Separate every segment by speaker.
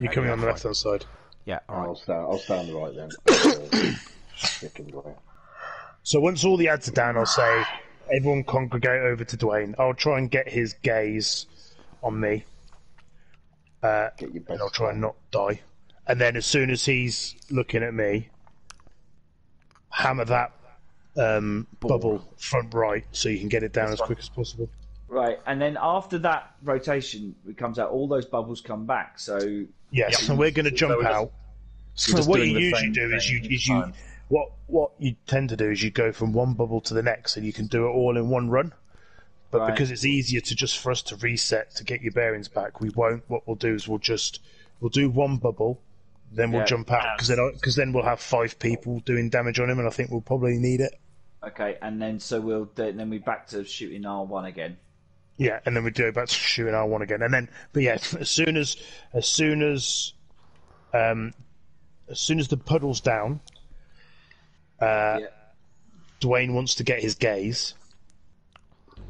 Speaker 1: You're coming on the left hand side.
Speaker 2: Yeah, alright.
Speaker 3: I'll stand. I'll stand the right then. Chicken right.
Speaker 1: So once all the ads are down, I'll say, everyone congregate over to Dwayne. I'll try and get his gaze on me. Uh,
Speaker 3: Get your
Speaker 1: and
Speaker 3: best.
Speaker 1: I'll try and not die. And then as soon as he's looking at me, hammer that um, bubble front right so you can get it down as quick as possible.
Speaker 4: Right, and then after that rotation, it comes out. All those bubbles come back. So
Speaker 1: Yes, and we're going to jump
Speaker 5: just-
Speaker 1: out. So what you usually do is you is you
Speaker 5: time.
Speaker 1: what what you tend to do is you go from one bubble to the next, and you can do it all in one run. But
Speaker 4: Right.
Speaker 1: because it's easier to just for us to reset to get your bearings back, we won't. What we'll do is we'll just we'll do one bubble, then we'll
Speaker 4: Yeah.
Speaker 1: jump out because then because then we'll have five people doing damage on him, and I think we'll probably need it.
Speaker 4: okay, and then so we'll then we back to shooting R one again.
Speaker 1: Yeah, and then we do it back to shooting R one again, and then but yeah, as soon as as soon as um as soon as the puddle's down, uh,
Speaker 4: Yeah.
Speaker 1: Dwayne wants to get his gaze.
Speaker 5: So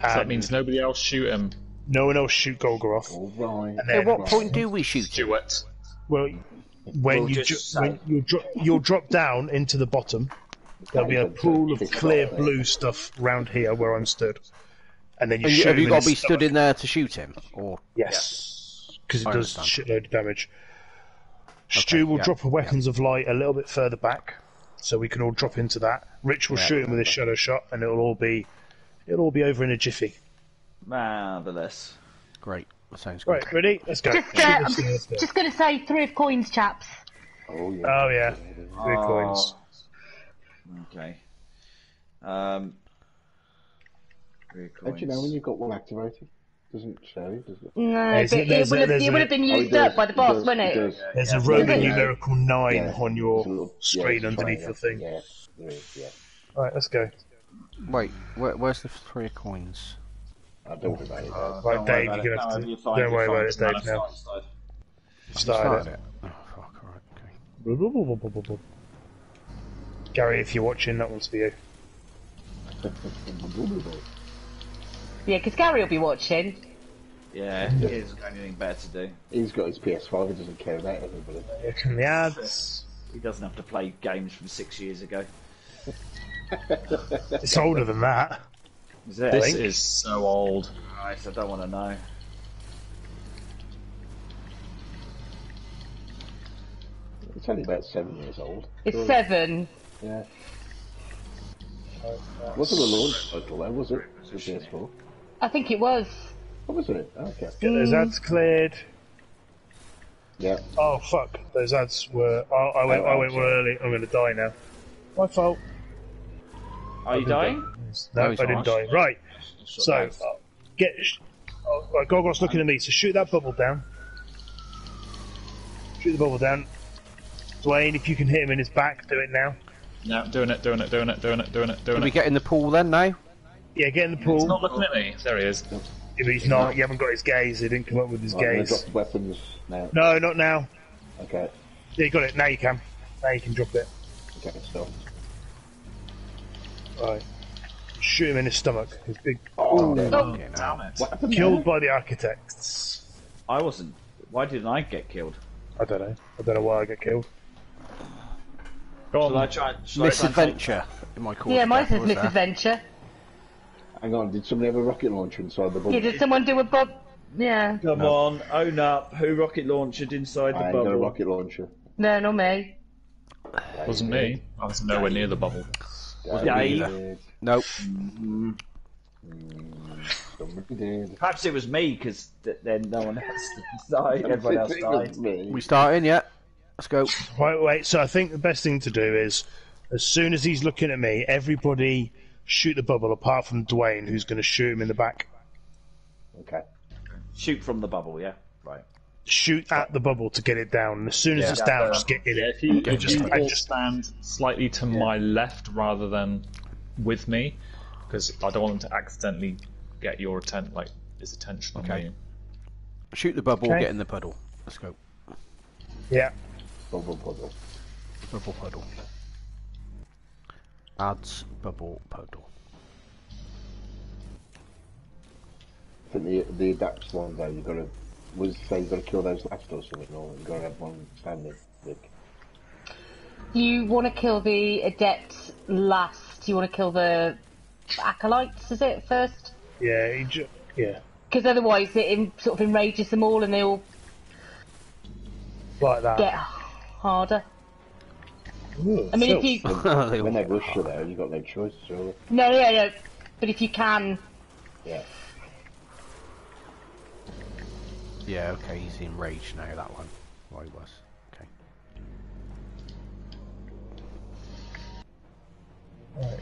Speaker 5: that means nobody else shoot him.
Speaker 1: no one else shoot Golgoroth.
Speaker 3: All right.
Speaker 1: And
Speaker 2: At
Speaker 1: then,
Speaker 2: what point do we shoot him?
Speaker 5: Stuart.
Speaker 1: well, when
Speaker 4: We'll
Speaker 1: you
Speaker 4: just
Speaker 1: dro- when you dro- you'll drop down into the bottom, there'll be a pool of clear blue stuff round here where I'm stood, and then you
Speaker 2: Have you,
Speaker 1: shoot
Speaker 2: have you got to be
Speaker 1: stomach.
Speaker 2: stood in there to shoot him? Or
Speaker 1: Yes, because it
Speaker 2: I
Speaker 1: does
Speaker 2: understand.
Speaker 1: shitload of damage. Stu will
Speaker 2: yeah,
Speaker 1: drop a weapons of light a little bit further back, so we can all drop into that. Rich will
Speaker 2: Yeah.
Speaker 1: shoot him with his shadow shot, and it'll all be it'll all be over in a jiffy.
Speaker 4: Marvelous.
Speaker 2: great, that sounds good.
Speaker 1: Right, ready? Let's go.
Speaker 6: Just, uh, I'm
Speaker 1: this thing, let's go.
Speaker 6: just going to say three of coins, chaps.
Speaker 3: Oh yeah.
Speaker 1: Oh yeah, three
Speaker 4: Oh.
Speaker 1: coins.
Speaker 4: Okay. Um. Three
Speaker 3: How do you know when you've got one activated? Doesn't show, does it?
Speaker 6: No,
Speaker 1: There's
Speaker 6: but
Speaker 1: a- there's
Speaker 6: it would
Speaker 1: a-
Speaker 6: have, it
Speaker 1: a-
Speaker 6: would have been
Speaker 3: Oh,
Speaker 6: used
Speaker 3: does,
Speaker 6: up by the boss,
Speaker 3: does,
Speaker 6: wouldn't it?
Speaker 3: does.
Speaker 1: There's a Roman
Speaker 6: Yeah.
Speaker 1: numerical nine
Speaker 3: Yeah.
Speaker 1: on your
Speaker 3: little-
Speaker 1: screen
Speaker 3: yeah,
Speaker 1: underneath
Speaker 3: triangle.
Speaker 1: the thing.
Speaker 3: Yeah, there is, yeah.
Speaker 1: All right, let's go.
Speaker 2: Wait, where, where's the three coins?
Speaker 3: I don't worry about it.
Speaker 4: Uh,
Speaker 1: Right,
Speaker 4: don't
Speaker 1: Dave,
Speaker 4: worry about
Speaker 1: you're gonna have
Speaker 4: No,
Speaker 1: to-
Speaker 4: you're fine,
Speaker 1: don't worry about it, Dave, now.
Speaker 4: side, side.
Speaker 1: Started it.
Speaker 2: Oh, fuck, alright, okay.
Speaker 1: Gary, if you're watching, that one's for you.
Speaker 6: Yeah, because Gary will be watching.
Speaker 4: Yeah, he hasn't got anything better to do.
Speaker 3: He's got his PS5, he doesn't care about everybody.
Speaker 1: Here come the ads.
Speaker 4: He doesn't have to play games from six years ago.
Speaker 1: It's older than that.
Speaker 4: Is it?
Speaker 5: This
Speaker 1: think.
Speaker 5: is so old.
Speaker 4: Right, I don't want to know.
Speaker 3: It's only about seven years old.
Speaker 6: It's
Speaker 3: Sure.
Speaker 6: seven.
Speaker 3: Yeah. Wasn't a launch title though, was it? For PS4.
Speaker 6: I think it was.
Speaker 3: What was it? Okay.
Speaker 1: Get those ads cleared.
Speaker 3: Yeah.
Speaker 1: Oh fuck! Those ads were. Oh, I went. I went early. I'm going to die now. My fault.
Speaker 4: Are you dying?
Speaker 1: No,
Speaker 2: No,
Speaker 1: I didn't
Speaker 2: not.
Speaker 1: die. Right. So uh, get. sh- Oh, right, Gogol's looking at me. So shoot that bubble down. Shoot the bubble down. Dwayne, if you can hit him in his back, do it now.
Speaker 5: No, doing it, doing it, doing it, doing it, doing it, doing
Speaker 2: Can we get in the pool then now?
Speaker 1: Yeah, get in the pool.
Speaker 5: He's not looking at me. There he is.
Speaker 1: Yeah, but he's not. You haven't got his gaze. He didn't come up with his
Speaker 3: Right, I'm gonna
Speaker 1: gaze.
Speaker 3: drop the weapons now.
Speaker 1: No, not now.
Speaker 3: Okay.
Speaker 1: Yeah, you got it. Now you can. Now you can drop it.
Speaker 3: Okay, stop.
Speaker 1: Right. Shoot him in his stomach. His big.
Speaker 3: Oh, damn.
Speaker 6: Oh,
Speaker 4: Damn it.
Speaker 3: What happened
Speaker 1: Killed
Speaker 3: there?
Speaker 1: by the architects.
Speaker 4: I wasn't. Why didn't I get killed?
Speaker 1: I don't know. I don't know why I get killed.
Speaker 5: Go
Speaker 4: Shall I
Speaker 5: on.
Speaker 4: try? Shall I try and
Speaker 2: Misadventure. In my call
Speaker 6: yeah, mine says
Speaker 2: was there?
Speaker 6: misadventure.
Speaker 3: Hang on, did somebody have a rocket launcher inside the bubble?
Speaker 6: Yeah, did someone do a bob? Yeah.
Speaker 4: Come on, own up. Who rocket launched inside the
Speaker 3: I ain't got a
Speaker 4: bubble?
Speaker 3: rocket launcher.
Speaker 6: No, not me.
Speaker 5: Wasn't me. I was nowhere near the bubble.
Speaker 4: Dave.
Speaker 3: Did.
Speaker 2: Nope.
Speaker 3: Somebody did.
Speaker 4: Perhaps it was me because th- then no one else died. Everyone else
Speaker 3: It was
Speaker 4: died.
Speaker 3: me.
Speaker 2: We starting yet? Let's go.
Speaker 1: Right, wait. So I think the best thing to do is, as soon as he's looking at me, everybody shoot the bubble apart from Dwayne, who's going to shoot him in the back.
Speaker 3: Okay.
Speaker 4: Shoot from the bubble, yeah. Right.
Speaker 1: Shoot at the bubble to get it down. And as soon as
Speaker 5: Yeah.
Speaker 1: it's down,
Speaker 4: Yeah.
Speaker 1: just get in
Speaker 5: Yeah,
Speaker 1: it.
Speaker 5: if you,
Speaker 1: Okay,
Speaker 5: if
Speaker 1: just-
Speaker 5: you
Speaker 1: I just-
Speaker 5: stand slightly to my left rather than with me, because I don't want them to accidentally get your attention, like his attention on
Speaker 2: Okay.
Speaker 5: me.
Speaker 2: Shoot the bubble,
Speaker 1: Okay.
Speaker 2: get in the puddle. Let's go.
Speaker 1: Yeah.
Speaker 3: Bubble puddle.
Speaker 2: Bubble puddle. Adds bubble puddle.
Speaker 3: I think the the adepts one though, you've got to was say you've got to kill those last or something, or you've got to have one standing. Vic.
Speaker 6: You want to kill the adepts last. You want to kill the acolytes, is it, first?
Speaker 1: Yeah, he ju- yeah,
Speaker 6: Because otherwise it en- sort of enrages them all and they all
Speaker 1: like that.
Speaker 6: get harder.
Speaker 1: Ooh,
Speaker 6: I mean, if you...
Speaker 3: when they rush you there, you've got no choice, surely.
Speaker 6: No, no, no. But if you can.
Speaker 3: Yeah.
Speaker 2: yeah, okay, he's enraged now, that one. Well, he was. Okay.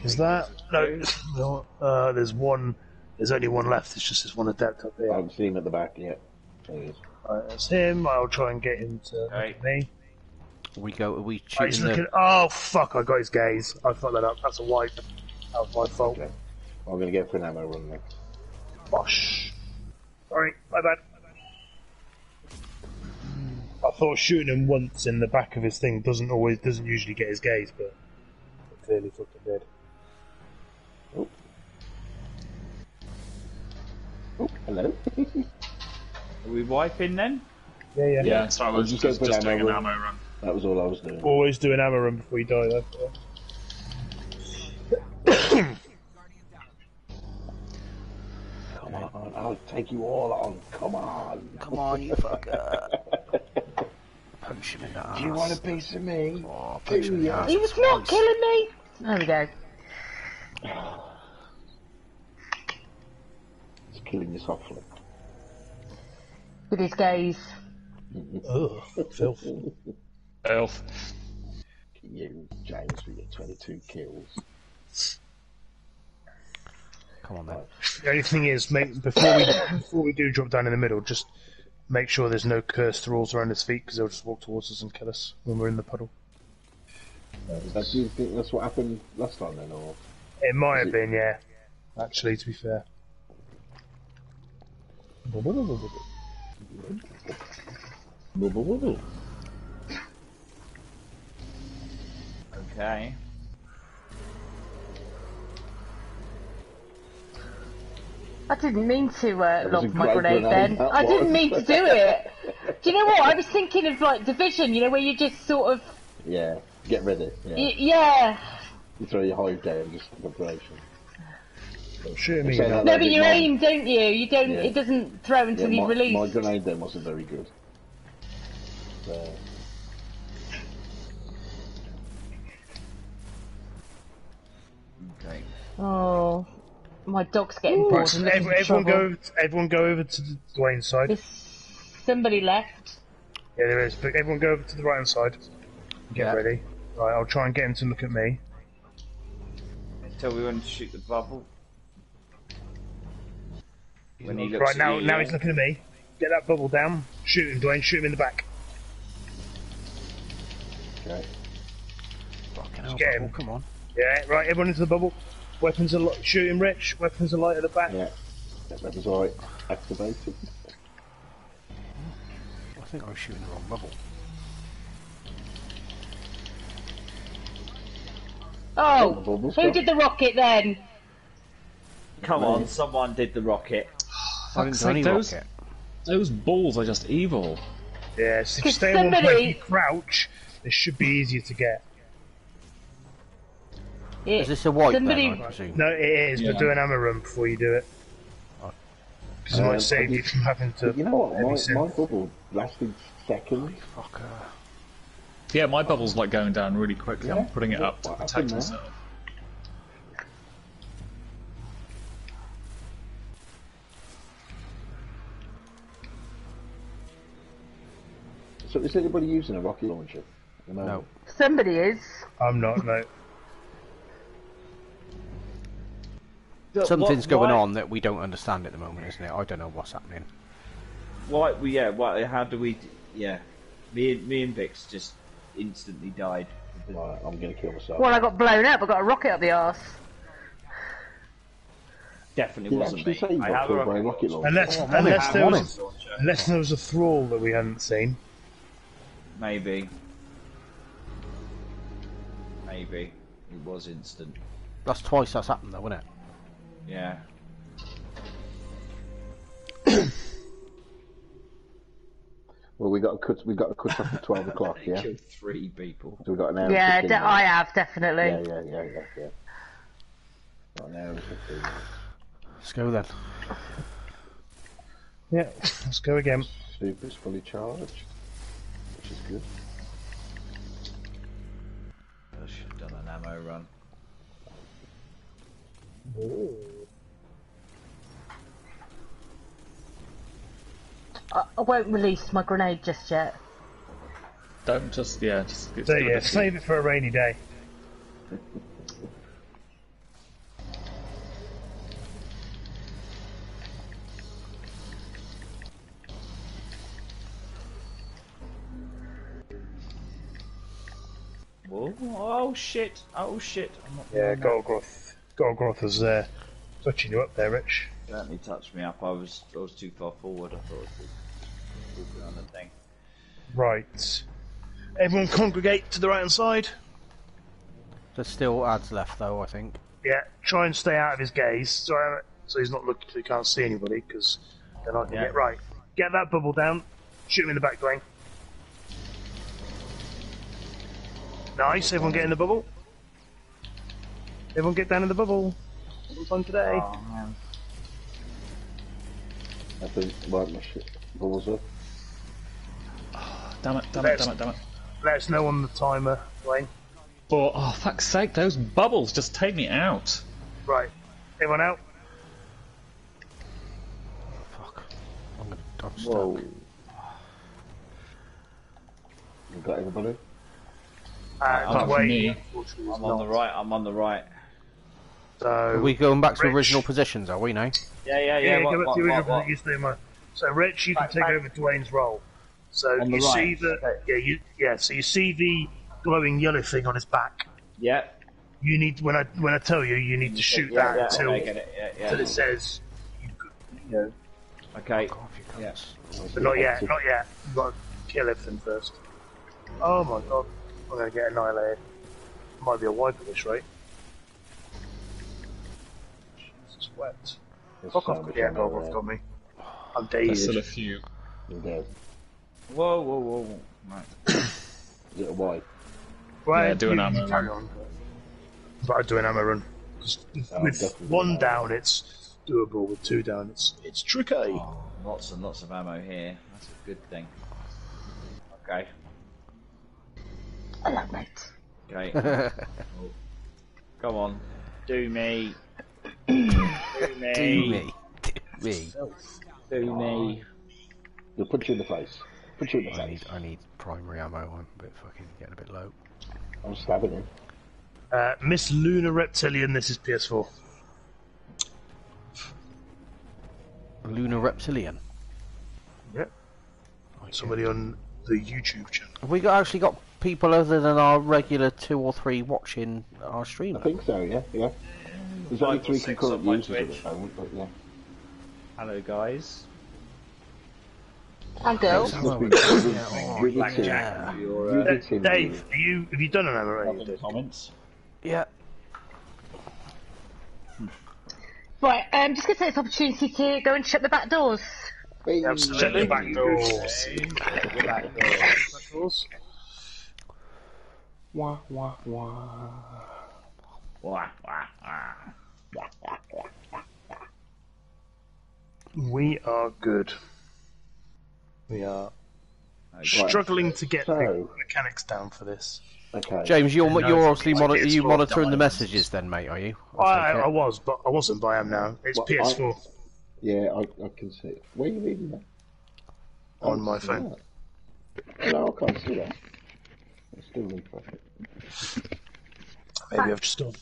Speaker 1: Is that no? no uh, there's one. There's only one left. It's just this one adept up
Speaker 3: I
Speaker 1: here.
Speaker 3: haven't seen him at the back yet. There he is.
Speaker 1: Right, that's him. I'll try and get him to look
Speaker 4: Okay.
Speaker 1: at me.
Speaker 2: We go, are we
Speaker 1: Oh, he's
Speaker 2: shooting
Speaker 1: looking.
Speaker 2: the...
Speaker 1: Oh fuck! I got his gaze. I fucked that up. That's a wipe. That was my fault.
Speaker 3: Okay. I'm going to get for an ammo run next.
Speaker 1: Bosh. Sorry, my bad. I thought shooting him once in the back of his thing doesn't always doesn't usually get his gaze, but it clearly fucking did.
Speaker 3: Oh. Oh, hello.
Speaker 4: Are we wiping then?
Speaker 1: Yeah, yeah.
Speaker 5: Yeah, so I was
Speaker 3: Just
Speaker 5: just,
Speaker 3: go for an
Speaker 5: doing an
Speaker 3: ammo
Speaker 5: ammo run.
Speaker 3: That was all I was doing.
Speaker 1: Always do an ammo run before you die. Though.
Speaker 3: Come on, I'll take you all on. Come on.
Speaker 2: Come on, you fucker. Punch him in the ass.
Speaker 3: Do you want a piece of me?
Speaker 2: Oh, punch him in the ass.
Speaker 6: He was not killing me! There we go.
Speaker 3: It's killing you softly.
Speaker 6: With his gaze.
Speaker 1: Ugh, filth.
Speaker 5: Elf.
Speaker 3: You, James, with your 22 kills.
Speaker 2: Come on then.
Speaker 1: The only thing is, make, before we before we do drop down in the middle, just make sure there's no cursed thralls around his feet because they'll just walk towards us and kill us when we're in the puddle.
Speaker 3: That, do you think that's what happened last time then, or?
Speaker 1: It might
Speaker 3: Is
Speaker 1: have
Speaker 3: it-
Speaker 1: been, yeah. Actually, to be fair.
Speaker 3: Wubble wubble.
Speaker 4: Okay.
Speaker 6: I didn't mean to uh, lob my grenade
Speaker 3: grenade,
Speaker 6: then.
Speaker 3: that
Speaker 6: I didn't mean to do it. Do you know what? I was thinking of like division, you know, where you just sort of.
Speaker 3: Yeah, get ready. Yeah.
Speaker 6: Y- yeah.
Speaker 3: You throw your hive down just for preparation.
Speaker 1: Shoot me.
Speaker 3: Saying
Speaker 1: now.
Speaker 3: that
Speaker 6: No, but you
Speaker 3: might-
Speaker 6: aim, don't you? You don't.
Speaker 3: Yeah.
Speaker 6: It doesn't throw
Speaker 3: Yeah,
Speaker 6: until you
Speaker 3: my,
Speaker 6: release.
Speaker 3: my grenade then wasn't very good. So,
Speaker 6: Oh, my dog's getting bored.
Speaker 1: Right, so
Speaker 6: and looking
Speaker 1: everyone,
Speaker 6: trouble.
Speaker 1: go. Over to, everyone go over to the Dwayne side.
Speaker 6: There's somebody left.
Speaker 1: Yeah, there is. But everyone go over to the right hand side. Get
Speaker 2: Yeah.
Speaker 1: ready. Right, I'll try and get him to look at me.
Speaker 4: Tell me when to shoot the bubble. When he looks
Speaker 1: Right now,
Speaker 4: you,
Speaker 1: now
Speaker 4: yeah.
Speaker 1: he's looking at me. Get that bubble down. Shoot him, Dwayne. Shoot him in the back.
Speaker 3: okay.
Speaker 2: Fucking hell,
Speaker 1: get
Speaker 2: Bubble,
Speaker 1: him.
Speaker 2: come on.
Speaker 1: Yeah, right. Everyone into the bubble. Weapons are li- shoot him, Rich. Weapons are light at the back.
Speaker 3: Yeah. yeah that was alright. Activated.
Speaker 2: I think I was shooting the wrong bubble.
Speaker 6: Oh,
Speaker 3: bubbles
Speaker 6: who
Speaker 3: gone.
Speaker 6: did the rocket then?
Speaker 4: Come on, someone did the rocket.
Speaker 2: I didn't do any
Speaker 5: those-
Speaker 2: rocket.
Speaker 5: Those balls are just evil.
Speaker 1: Yes. If you stay in one place
Speaker 6: somebody-
Speaker 1: and crouch, it should be easier to get.
Speaker 6: It-
Speaker 2: Is this a white
Speaker 6: somebody,
Speaker 2: then, I presume?
Speaker 1: No, it is.
Speaker 5: Yeah.
Speaker 1: But do an ammo run before you do it. Because it
Speaker 3: Um,
Speaker 1: might save you from having to.
Speaker 3: You know what?
Speaker 1: heavy
Speaker 3: My,
Speaker 1: synth.
Speaker 3: my bubble lasted seconds.
Speaker 2: Fucker.
Speaker 5: Yeah, my bubble's like going down really quickly.
Speaker 3: Yeah?
Speaker 5: I'm putting it up to
Speaker 3: What
Speaker 5: protect
Speaker 3: happened there?
Speaker 5: myself.
Speaker 3: So is anybody using a rocket launcher? at the
Speaker 2: No.
Speaker 3: moment?
Speaker 6: somebody is.
Speaker 1: I'm not. No.
Speaker 2: Something's
Speaker 4: What-
Speaker 2: going
Speaker 4: why-
Speaker 2: on that we don't understand at the moment, isn't it? I don't know what's happening.
Speaker 4: Why? well, Yeah. Why? How do we? Yeah. Me and me and Vix just instantly died.
Speaker 3: Right, I'm going to kill myself.
Speaker 6: Well, I got blown up. I got a rocket up the arse.
Speaker 4: Definitely
Speaker 3: Did
Speaker 4: wasn't me.
Speaker 3: say you
Speaker 4: I
Speaker 3: got
Speaker 4: have a
Speaker 3: killed by a
Speaker 4: rocket
Speaker 3: rocket launcher?
Speaker 1: Unless,
Speaker 2: Oh, I'm
Speaker 1: unless there was, unless there was a thrall that we hadn't seen.
Speaker 4: Maybe. Maybe it was instant.
Speaker 2: That's twice that's happened though, isn't it?
Speaker 4: Yeah.
Speaker 3: Well, we got a cut. We got a cut off at twelve o'clock. Yeah.
Speaker 4: Killed three people.
Speaker 3: So we got an hour.
Speaker 6: Yeah,
Speaker 3: and
Speaker 6: de-
Speaker 3: 15
Speaker 6: I have definitely.
Speaker 3: Yeah, yeah, yeah, yeah, yeah. Got an hour and fifteen minutes.
Speaker 2: Let's go then.
Speaker 1: Yeah, let's go again.
Speaker 3: Super's fully charged, which is good.
Speaker 4: I should have done an ammo run.
Speaker 6: I, I won't release my grenade just yet.
Speaker 5: Don't just yeah, just it's
Speaker 1: So yeah,
Speaker 5: if you-
Speaker 1: save it for a rainy day.
Speaker 4: Whoa. Oh shit! Oh shit! I'm not
Speaker 1: Yeah,
Speaker 4: doing that.
Speaker 1: Golgroth. Golgroth is uh, touching you up there, Rich.
Speaker 4: Certainly touched me up. I was I was too far forward. I thought I was on the thing.
Speaker 1: Right. Everyone congregate to the right hand side.
Speaker 2: There's still ads left though, I think.
Speaker 1: Yeah, try and stay out of his gaze, so, uh, so he's not looking, so he can't see anybody, because then I can
Speaker 4: Yeah.
Speaker 1: get right. Get that bubble down. Shoot him in the back, Dwayne. Nice. Everyone get in the bubble. Everyone get down in the bubble. Bubble time today.
Speaker 4: Oh man.
Speaker 3: I think my shit balls up.
Speaker 5: Damn it! Damn it! Damn it! Damn it!
Speaker 1: Let us know on the timer, Wayne.
Speaker 5: But oh fuck's sake, those bubbles just take me out.
Speaker 1: Right. Everyone out.
Speaker 2: Fuck. I'm gonna. I'm stuck.
Speaker 3: Whoa. You got everybody?
Speaker 1: Uh,
Speaker 5: Apart from me.
Speaker 4: I'm on the right. I'm on the right.
Speaker 1: So
Speaker 2: Are we going back to
Speaker 1: Rich.
Speaker 2: original positions, are we now?
Speaker 4: Yeah, yeah, yeah.
Speaker 1: Yeah,
Speaker 4: what,
Speaker 1: go back to your
Speaker 4: what,
Speaker 1: original
Speaker 4: what?
Speaker 1: you stay my- So, Rich, you can take
Speaker 6: back.
Speaker 1: over Dwayne's role. So
Speaker 4: On the
Speaker 1: you see
Speaker 4: right,
Speaker 1: the
Speaker 4: okay.
Speaker 1: yeah, you yeah. So you see the glowing yellow thing on his back.
Speaker 4: Yeah.
Speaker 1: You need when I when I tell you, you need to shoot
Speaker 4: yeah,
Speaker 1: that
Speaker 4: yeah,
Speaker 1: until
Speaker 4: it.
Speaker 1: Until it says. You,
Speaker 4: Okay.
Speaker 2: Oh, you
Speaker 4: Yeah.
Speaker 1: but not yet, not yet. You've got to kill everything first. Oh my god, I'm gonna get annihilated. Might be a wipe at this rate. Jesus wept.
Speaker 3: There's
Speaker 1: Fuck
Speaker 3: so
Speaker 1: off, yeah,
Speaker 3: ammo
Speaker 1: Golgoth
Speaker 3: there.
Speaker 1: got me. I'm
Speaker 5: There's still a few.
Speaker 3: You're dead.
Speaker 4: Whoa, whoa, whoa. whoa. Right.
Speaker 3: Is it a?
Speaker 1: Right,
Speaker 5: Yeah, do an ammo
Speaker 1: you carry on. But I do an ammo run. 'Cause
Speaker 3: Oh,
Speaker 1: with one down, it's doable. With two down, it's it's tricky.
Speaker 4: Oh, lots and lots of ammo here. That's a good thing. Okay.
Speaker 6: Hello, mate.
Speaker 4: Okay. Oh. Come on. Do me. Do me.
Speaker 2: Do me. Do me.
Speaker 4: Do me.
Speaker 3: They'll put you in the face. Put you in the
Speaker 2: I
Speaker 3: face.
Speaker 2: need, I need primary ammo. I'm a bit fucking getting a bit low.
Speaker 3: I'm stabbing him.
Speaker 1: Uh, Miss Luna Reptilian. This is PS4.
Speaker 2: Lunar Reptilian.
Speaker 1: Yep. Somebody on the YouTube channel.
Speaker 2: Have we got actually got people other than our regular two or three watching our stream?
Speaker 3: I think so, yeah, yeah. There's only
Speaker 4: Five or
Speaker 3: three
Speaker 4: six
Speaker 3: concurrent
Speaker 4: on my
Speaker 3: users at
Speaker 4: Twitch.
Speaker 3: the moment, but yeah.
Speaker 4: Hello, guys.
Speaker 6: And girls.
Speaker 3: Must be really
Speaker 4: Blackjack.
Speaker 3: tin.
Speaker 4: You're, uh,
Speaker 3: Really tin,
Speaker 1: Dave, are you have you done an ammo run? You did.
Speaker 5: Comments.
Speaker 2: Yeah.
Speaker 6: Right, um, just going to take this opportunity to go and shut the back doors.
Speaker 3: really. Hey,
Speaker 1: Absolutely.
Speaker 3: hey,
Speaker 1: Back doors.
Speaker 4: the Back
Speaker 1: doors.
Speaker 3: Wah, wah, wah.
Speaker 4: Wah, wah, wah.
Speaker 1: We are good. We are struggling to get the
Speaker 3: So-
Speaker 1: mechanics down for this.
Speaker 3: Okay.
Speaker 2: James, you're
Speaker 1: No,
Speaker 2: you're obviously
Speaker 1: it's
Speaker 2: moni-
Speaker 1: like
Speaker 2: are you
Speaker 1: PS4
Speaker 2: monitoring the
Speaker 1: diamonds.
Speaker 2: messages then, mate? Are you?
Speaker 1: I, I,
Speaker 2: take it.
Speaker 1: I was, but I wasn't. But I am now. It's
Speaker 3: Well,
Speaker 1: PS4
Speaker 3: Yeah, I, I can see it. Where are you reading that?
Speaker 1: on
Speaker 3: Oh,
Speaker 1: my phone.
Speaker 3: that. No, I can't see that. It's still refresh it.
Speaker 1: Maybe I've just got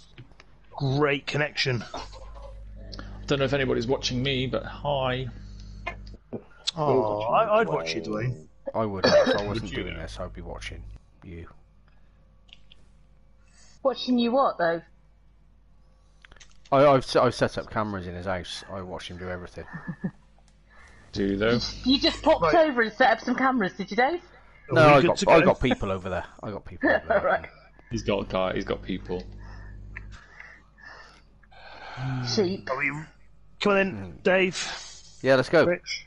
Speaker 1: great connection.
Speaker 5: I don't know if anybody's watching me, but hi.
Speaker 1: Oh, I, I'd watch you, Dwayne.
Speaker 2: I would. If I wasn't doing this, I'd be watching you.
Speaker 6: Watching you what, though?
Speaker 2: I, I've I've set up cameras in his house. I watch him do everything.
Speaker 5: Do you though?
Speaker 6: You just popped
Speaker 1: Right.
Speaker 6: over and set up some cameras, did you, Dave?
Speaker 1: Are
Speaker 2: No, I
Speaker 1: good
Speaker 2: got
Speaker 1: to
Speaker 2: I
Speaker 1: go?
Speaker 2: got people over there. I got people over there.
Speaker 6: right.
Speaker 5: He's got a guy. He's got people.
Speaker 6: Sheep.
Speaker 1: Are we... Come on then, Dave.
Speaker 2: Yeah, let's go.
Speaker 1: Rich.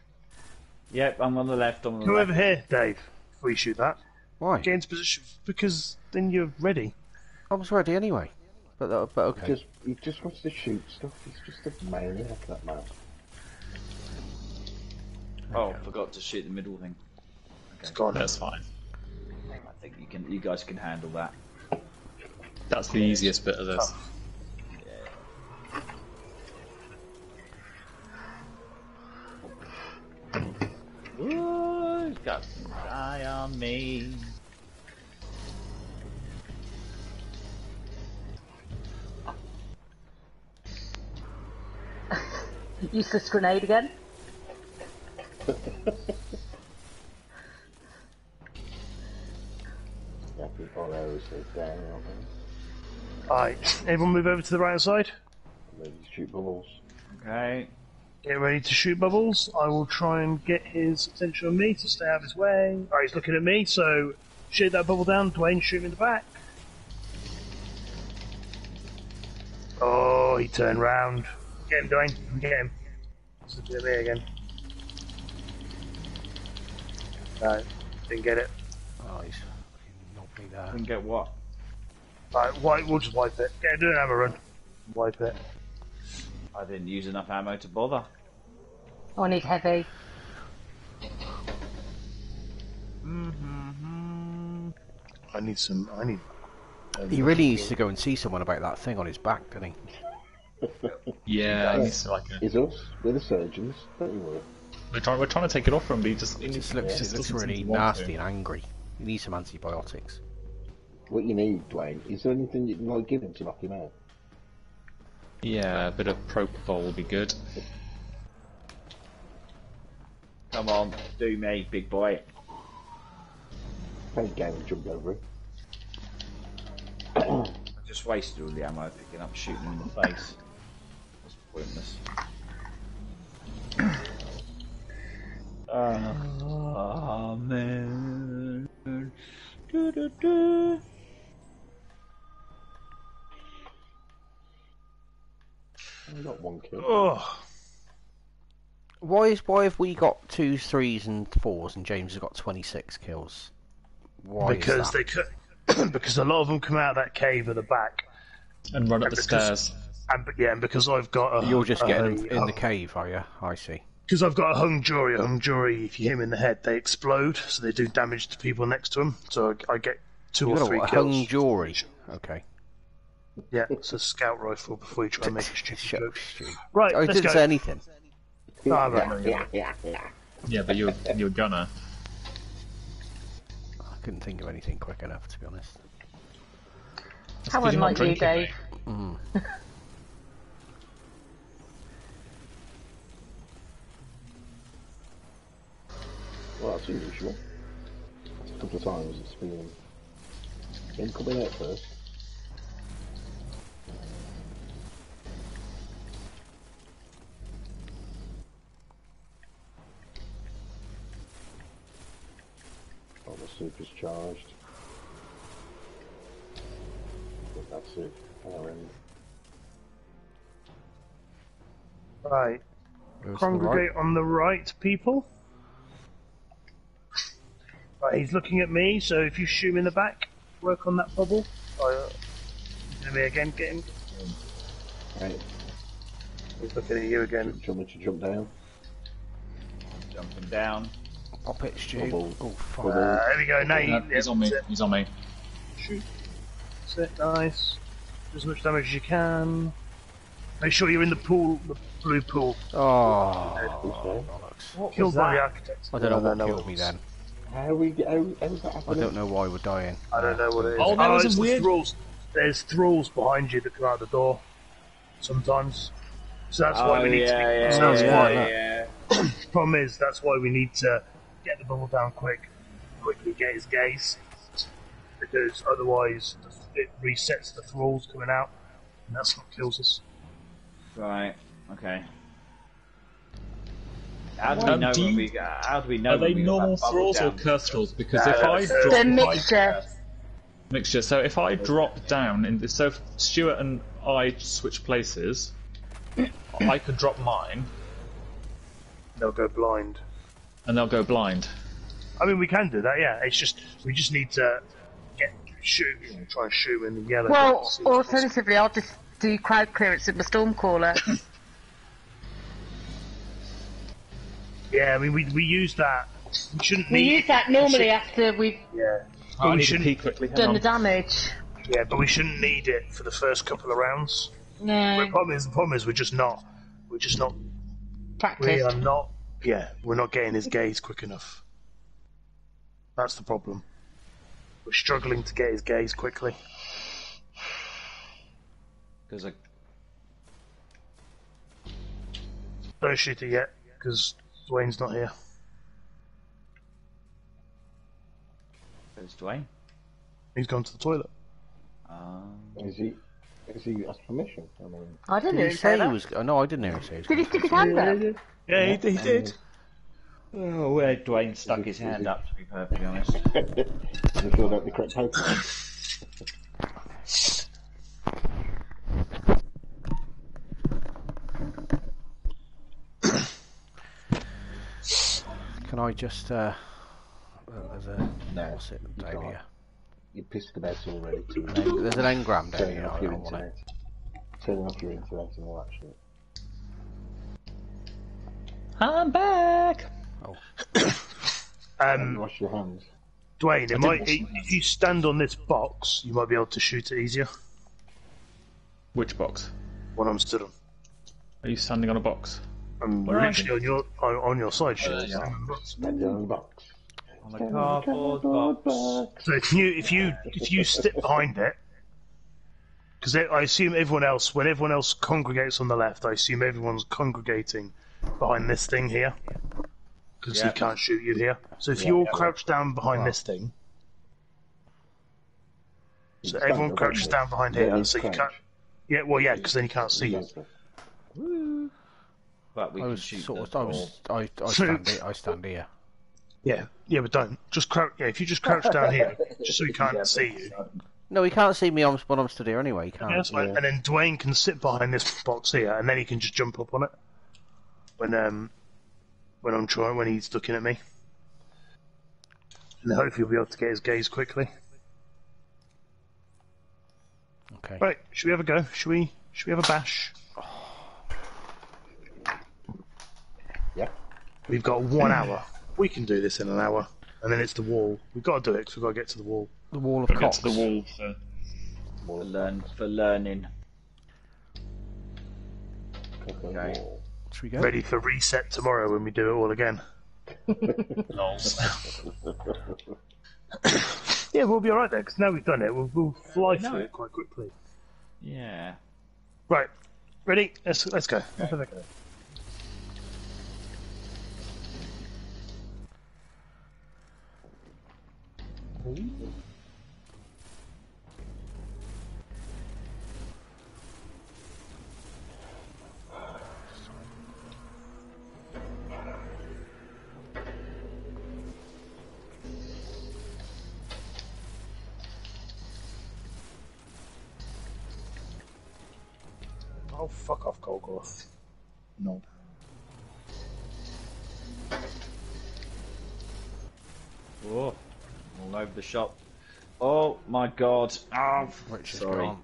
Speaker 4: Yep, I'm on the left. I'm on the
Speaker 1: Come
Speaker 4: left.
Speaker 1: over here, Dave. Before you shoot that,
Speaker 2: Why?
Speaker 1: get into position because then you're ready.
Speaker 2: I was ready anyway. But uh, but okay.
Speaker 3: Just, he just wants to shoot stuff. He's just a maniac, that man.
Speaker 4: Oh, forgot to shoot the middle thing.
Speaker 1: It's gone.
Speaker 5: That's fine.
Speaker 4: I think you can. You guys can handle that.
Speaker 5: That's the easiest bit of this.
Speaker 4: Ooh, got some eye on me.
Speaker 6: Useless grenade again.
Speaker 3: Yeah, people always say down, aren't they?
Speaker 1: Alright, everyone move over to the right side.
Speaker 3: Maybe shoot bubbles.
Speaker 4: Okay.
Speaker 1: Get ready to shoot bubbles. I will try and get his attention on me to stay out of his way. Alright, he's looking at me, so shoot that bubble down. Dwayne, shoot him in the back. Oh, he turned round. Get him, Dwayne. Get him. He's looking at me again. No, didn't get it.
Speaker 2: Oh, he's fucking knocked me there.
Speaker 4: Can get what?
Speaker 1: Right, wipe, we'll just wipe it. Get do another run. Wipe it.
Speaker 4: I didn't use enough ammo to bother.
Speaker 6: Oh, I need heavy. Mhm.
Speaker 1: I need some. I need.
Speaker 2: He really needs to go and see someone about that thing on his back, doesn't he?
Speaker 5: Yeah, he needs to, like a,
Speaker 3: It's us. We're the surgeons. Don't you worry.
Speaker 5: we're trying. We're trying to take it off from him, but he just. He
Speaker 2: It
Speaker 5: needs,
Speaker 2: just looks,
Speaker 5: he just
Speaker 2: looks
Speaker 5: doesn't
Speaker 2: really
Speaker 5: seem to want
Speaker 2: nasty
Speaker 5: to.
Speaker 2: and angry. He needs some antibiotics.
Speaker 3: What you need, Dwayne, is there anything you can like give him to knock him out?
Speaker 5: Yeah, a bit of propofol will be good.
Speaker 4: Come on, do me, big boy.
Speaker 3: Played game and jumped over it.
Speaker 4: I just wasted all the ammo picking up shooting him in the face. That's pointless. Ah, man. Do, do, do.
Speaker 3: I got one kill.
Speaker 1: Oh,
Speaker 2: Why is why have we got two threes and fours, and James has got twenty six kills? Why
Speaker 1: because
Speaker 2: is that?
Speaker 1: they could. because a lot of them come out of that cave at the back,
Speaker 5: And run up the
Speaker 1: Because-
Speaker 5: stairs.
Speaker 1: and yeah, and because I've got a.
Speaker 2: You're just
Speaker 1: a-
Speaker 2: getting them in
Speaker 1: a-
Speaker 2: the cave, are you? I see.
Speaker 1: Because I've got a hung jury. A hung jury, if you hit them in the head, they explode, so they do damage to people next to them. So I, I get two
Speaker 2: You
Speaker 1: or
Speaker 2: got
Speaker 1: three
Speaker 2: a, a
Speaker 1: kills.
Speaker 2: hung jewelry. Okay.
Speaker 1: Yeah, it's a scout rifle before you try and make a stupid
Speaker 2: Shut
Speaker 1: joke.
Speaker 2: Stu.
Speaker 1: Right,
Speaker 2: I
Speaker 1: let's
Speaker 2: didn't
Speaker 1: go.
Speaker 2: say anything.
Speaker 1: Ah, right.
Speaker 3: yeah, yeah, yeah.
Speaker 5: Yeah, but you're you're gonna.
Speaker 2: I couldn't think of anything quick enough, to be honest.
Speaker 6: How
Speaker 5: 'cause you're not
Speaker 6: unlike you,
Speaker 5: drinking,
Speaker 6: Dave.
Speaker 5: mate.
Speaker 3: Well, that's unusual. A couple of times it's been him coming out first. Oh, the super's charged. I that's it. Our end.
Speaker 1: Right,
Speaker 2: Goes to the
Speaker 1: congregate on the right, people. Right, he's looking at me, so if you shoot him in the back, work on that bubble. I, look at me again, get him.
Speaker 3: Right,
Speaker 1: He's looking at you again.
Speaker 3: do you want me to jump down?
Speaker 4: Jumping down.
Speaker 2: Right. Pop it, Stu.
Speaker 3: Bubble.
Speaker 2: Oh, fuck.
Speaker 3: Bubble.
Speaker 1: Uh, there we go. Now you,
Speaker 5: No, he's on me. He's on me.
Speaker 1: Shoot. That's it. Nice. Do as much damage as you can. Make sure you're in the pool, the blue pool.
Speaker 2: Oh,
Speaker 3: Who's there?
Speaker 2: bollocks.
Speaker 4: What
Speaker 1: Killed by the
Speaker 4: that?
Speaker 1: architect.
Speaker 2: I don't know what
Speaker 1: know
Speaker 2: killed me
Speaker 1: it was.
Speaker 2: then.
Speaker 3: How we how, how's that
Speaker 2: I don't know why we're dying.
Speaker 1: I don't know what it is.
Speaker 5: Oh, there was
Speaker 1: it's
Speaker 5: weird-
Speaker 1: thralls. There's thralls behind you that come out the door. Sometimes. So that's why
Speaker 4: Oh,
Speaker 1: we need
Speaker 4: yeah,
Speaker 1: to. Be,
Speaker 4: yeah,
Speaker 1: so that's
Speaker 2: yeah,
Speaker 1: why.
Speaker 4: yeah, yeah.
Speaker 1: Problem is, that's why we need to get the bubble down quick, quickly get his gaze, because otherwise it resets the thralls coming out, and that's what kills us.
Speaker 4: Right. Okay. How do we
Speaker 5: Um,
Speaker 4: know
Speaker 5: do
Speaker 4: when we How do we know
Speaker 5: Are they
Speaker 4: we
Speaker 5: normal thralls or
Speaker 4: down?
Speaker 5: curse thralls? Because
Speaker 1: No,
Speaker 5: if I drop
Speaker 6: The
Speaker 5: if I-
Speaker 6: mixture.
Speaker 5: mixture, so if I drop down, in, so if Stuart and I switch places, I could drop mine.
Speaker 1: They'll go blind.
Speaker 5: And they'll go blind.
Speaker 1: I mean, we can do that. Yeah, it's just we just need to get shoot, you know, try and shoot in the yellow.
Speaker 6: Well,
Speaker 1: dots, see what happens.
Speaker 6: alternatively, I'll just do crowd clearance with my stormcaller.
Speaker 1: yeah, I mean, we we use that. We shouldn't
Speaker 6: we
Speaker 1: need.
Speaker 6: use that normally after we've
Speaker 1: Yeah,
Speaker 5: I
Speaker 1: but we shouldn't.
Speaker 5: quickly.
Speaker 6: Done
Speaker 5: on.
Speaker 6: the damage.
Speaker 1: Yeah, but we shouldn't need it for the first couple of rounds. No. The
Speaker 6: No,
Speaker 1: problem is, the problem is, we're just not. We're just not. We
Speaker 6: practice.
Speaker 1: are not. Yeah, we're not getting his gaze quick enough. That's the problem. We're struggling to get his gaze quickly.
Speaker 4: Because I
Speaker 1: Don't shoot it yet, because Dwayne's not here.
Speaker 4: goes Dwayne.
Speaker 1: He's gone to the toilet.
Speaker 4: Um,
Speaker 3: Is he? Is he asked permission? I mean,
Speaker 6: I didn't
Speaker 2: Did
Speaker 6: hear
Speaker 2: he
Speaker 6: him
Speaker 2: say
Speaker 6: say
Speaker 2: he
Speaker 6: that.
Speaker 2: was? Oh, no, I didn't hear him say he was.
Speaker 6: Did he stick his hand up?
Speaker 1: Yeah, he, he did.
Speaker 4: oh, where Dwayne stuck his hand up, to be perfectly honest.
Speaker 3: Does he filled out the correct paper?
Speaker 2: Can I just? Uh, uh, there's a
Speaker 3: No,
Speaker 2: what's it
Speaker 3: you
Speaker 2: down
Speaker 3: can't.
Speaker 2: here?
Speaker 3: You pissed the bed already. To
Speaker 2: An- There's an engram down
Speaker 3: turning
Speaker 2: here.
Speaker 3: off
Speaker 2: I
Speaker 3: your
Speaker 2: don't want it.
Speaker 3: internet. Turning off your internet and all that shit.
Speaker 5: I'm back.
Speaker 1: Um,
Speaker 3: Wash your hands.
Speaker 1: Dwayne, it might,
Speaker 5: wash my
Speaker 1: if you stand on this box, you might be able to shoot it easier.
Speaker 5: Which box?
Speaker 1: When I'm stood on.
Speaker 5: Are you standing on a box?
Speaker 1: I'm
Speaker 5: Where are
Speaker 1: literally on your on, on your side. Shoot.
Speaker 5: yeah.
Speaker 3: Stand on the box.
Speaker 4: On the cardboard box.
Speaker 1: So if you if you if you step behind it, because I assume everyone else, when everyone else congregates on the left, I assume everyone's congregating behind this thing here, because
Speaker 4: Yeah.
Speaker 1: he can't shoot you here. So if you're crouched down behind this thing, so
Speaker 3: Stand
Speaker 1: everyone crouches
Speaker 3: don't
Speaker 1: down behind
Speaker 3: Yeah,
Speaker 1: here,
Speaker 3: you
Speaker 1: so you can't. Yeah, well, yeah, because then you can't see you.
Speaker 3: Exactly.
Speaker 4: But we
Speaker 2: I was
Speaker 4: shoot
Speaker 2: sort of. I was. I, I stand here. I stand here.
Speaker 1: Yeah, yeah, but don't just crouch. Yeah, if you just crouch down here, just so he can't see you.
Speaker 2: No, he can't see me on when I'm stood here anyway. He can't.
Speaker 1: Yeah, that's fine. And then Dwayne can sit behind this box here, and then he can just jump up on it when um when I'm trying when he's looking at me, and hopefully he'll be able to get his gaze quickly.
Speaker 2: Okay.
Speaker 1: Right, should we have a go? Should we? Should we have a bash?
Speaker 3: Yeah.
Speaker 1: We've got one hour. We can do this in an hour, and then it's the wall. We've got to do it because we've got to get to the wall.
Speaker 2: The wall of
Speaker 5: Get
Speaker 2: cocks.
Speaker 5: the wall. For...
Speaker 4: for, learn, for learning. Okay.
Speaker 3: wall.
Speaker 2: Should we go?
Speaker 1: Ready for reset tomorrow when we do it all again. Yeah, we'll be alright then, because now we've done it, we'll, we'll fly through it quite quickly.
Speaker 4: Yeah.
Speaker 1: Right, ready? Let's let's go. Let's have a go. Oh, fuck. No.
Speaker 4: Oh, all over the shop. Oh my god. Oh,
Speaker 2: Which
Speaker 4: sorry.
Speaker 2: gone.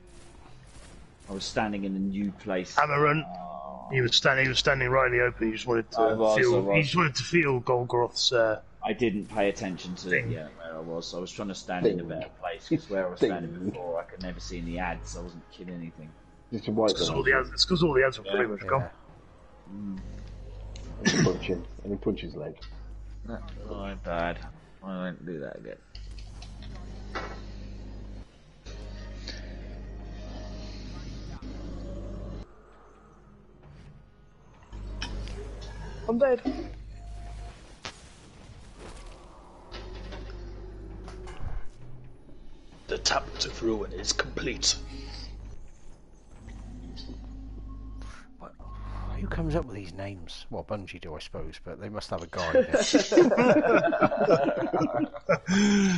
Speaker 4: I was standing in a new place.
Speaker 1: Amarant. He was standing. He was standing right in the open. He just wanted to
Speaker 4: I was,
Speaker 1: feel.
Speaker 4: I.
Speaker 1: He just wanted to feel Golgoth's. Uh,
Speaker 4: I didn't pay attention to
Speaker 1: Thing.
Speaker 4: yeah, where I was. I was trying to stand in a better place because where I was
Speaker 3: Thing.
Speaker 4: standing before, I could never see any ads. I wasn't killing anything.
Speaker 3: Just a white
Speaker 1: because all the ads. It's because all the ads were pretty much gone.
Speaker 2: Yeah.
Speaker 3: And he punch him. And he punch his leg.
Speaker 4: My bad. I won't do that again.
Speaker 1: I'm dead. The tablet of ruin is complete.
Speaker 2: Who comes up with these names? Well, Bungie do, I suppose, but they must have a guy. in it.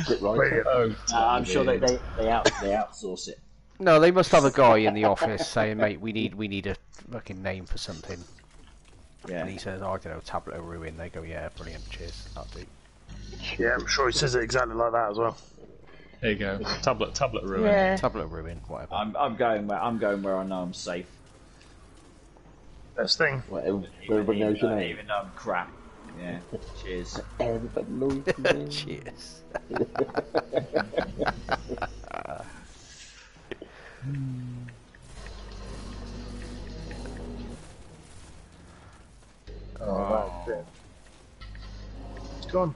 Speaker 3: Script writer.
Speaker 1: Brilliant.
Speaker 5: Oh,
Speaker 4: I'm sure they, they, they, out, they outsource it.
Speaker 2: no, they must have a guy in the office saying, "Mate, we need we need a fucking name for something."
Speaker 4: Yeah.
Speaker 2: And he says, oh, I don't know, tablet of ruin. They go, yeah, brilliant, cheers, that'll do.
Speaker 1: Yeah, I'm sure he says it exactly like that as well.
Speaker 5: There you go. Tablet, tablet ruin.
Speaker 6: Yeah.
Speaker 2: Tablet ruin, whatever.
Speaker 4: I'm I'm going where I'm going where I know I'm safe.
Speaker 1: Best thing.
Speaker 3: Well, ev- everybody knows your
Speaker 4: even,
Speaker 3: name.
Speaker 4: even though I'm crap. Yeah. Cheers.
Speaker 3: Everybody knows your name.
Speaker 2: cheers.
Speaker 1: Oh, that's it. It's gone.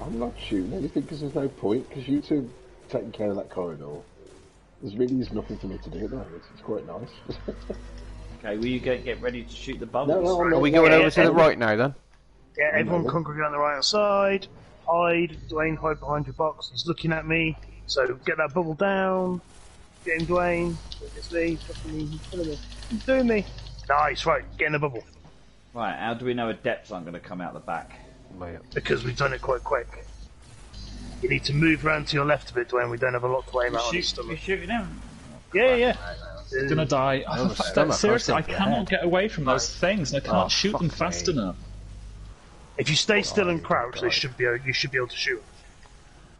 Speaker 3: I'm not shooting anything because there's no point, because you two taking care of that corridor. There's really is nothing for me to do there. It's, it's quite nice.
Speaker 4: Okay, will you get get ready to shoot the bubbles?
Speaker 3: no, no, I'm
Speaker 2: Are
Speaker 3: not.
Speaker 2: we going
Speaker 1: Yeah,
Speaker 2: over to the right now then?
Speaker 1: Yeah, everyone
Speaker 3: know.
Speaker 1: congregate on the right side. Hide, Dwayne, hide behind your box. He's looking at me. So get that bubble down. Get him, Dwayne. It's me. Fucking me. He's killing me. He's doing me. Nice, right. Get in the bubble.
Speaker 4: Right, how do we know adepts aren't going to come out the back?
Speaker 1: Because we've done it quite quick. You need to move around to your left a bit, Dwayne. We don't have a lot to aim out on his
Speaker 4: Shoot,
Speaker 1: stomach.
Speaker 4: you're shooting him.
Speaker 1: Yeah, yeah.
Speaker 5: I'm gonna die.
Speaker 2: Oh, oh the
Speaker 5: Fuck,
Speaker 2: stomach,
Speaker 5: seriously,
Speaker 2: I
Speaker 5: I
Speaker 2: think,
Speaker 5: cannot get away from those things, and I can't
Speaker 2: Oh,
Speaker 5: shoot them
Speaker 2: fuck
Speaker 5: fast
Speaker 2: me.
Speaker 5: enough.
Speaker 1: If you stay still and oh, crouch, they should be. You should be able to shoot.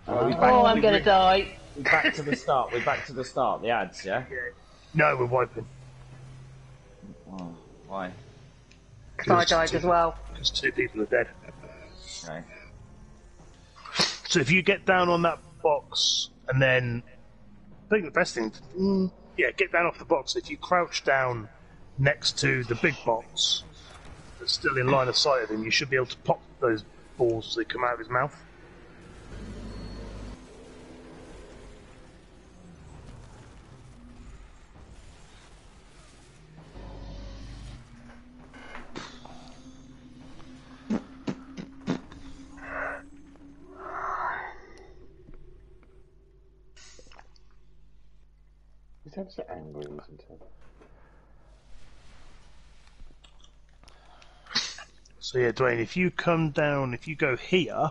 Speaker 4: Are oh, we back,
Speaker 6: Oh, I'm gonna die.
Speaker 4: we're back to the start. We're back to the start. The ads, yeah.
Speaker 1: No, we're wiping.
Speaker 4: Oh, why?
Speaker 6: Because I died as well.
Speaker 1: Because two people are dead.
Speaker 4: Okay.
Speaker 1: So if you get down on that box and then, I think the best thing, mm, yeah, get down off the box. If you crouch down next to the big box that's still in line of sight of him, you should be able to pop those balls as they come out of his mouth.
Speaker 3: He's ever so angry, isn't he?
Speaker 1: So yeah, Dwayne, if you come down, if you go here,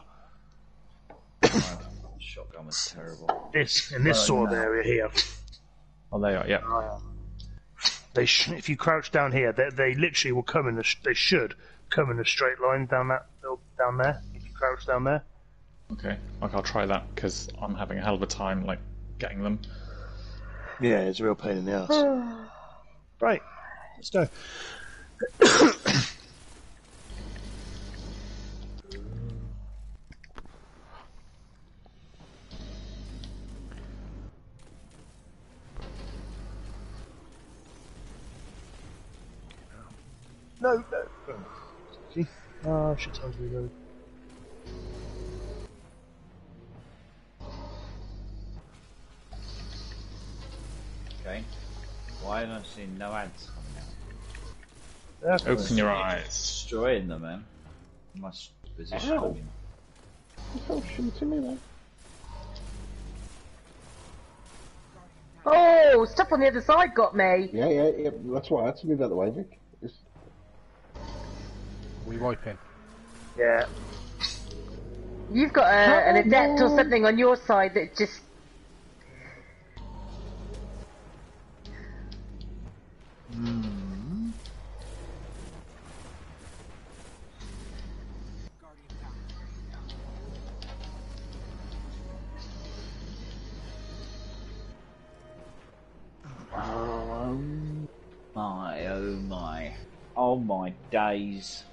Speaker 4: Shotgun was terrible.
Speaker 1: this in this sort of area here,
Speaker 5: Oh, they are. Yeah.
Speaker 1: Um, they sh- if you crouch down here, they, they literally will come in. A sh- they should come in a straight line down that down there. If you crouch down there.
Speaker 5: Okay. Like I'll try that because I'm having a hell of a time like getting them.
Speaker 1: Yeah, it's a real pain in the ass. right, let's go. no, no. Ah, shit, time to reload.
Speaker 4: Why don't see no ads coming out?
Speaker 1: That's
Speaker 5: Open your
Speaker 4: It's
Speaker 5: eyes.
Speaker 4: Destroying them, man. My s- position.
Speaker 3: Ow.
Speaker 4: I mean.
Speaker 3: Stop shooting me, man.
Speaker 6: Oh, stuff on the other side got me.
Speaker 3: Yeah, yeah, yeah. That's why I had to move out the way, Vic. It's,
Speaker 2: We wiping.
Speaker 1: yeah.
Speaker 6: You've got uh, a, an adept or something on your side that just.
Speaker 4: Days.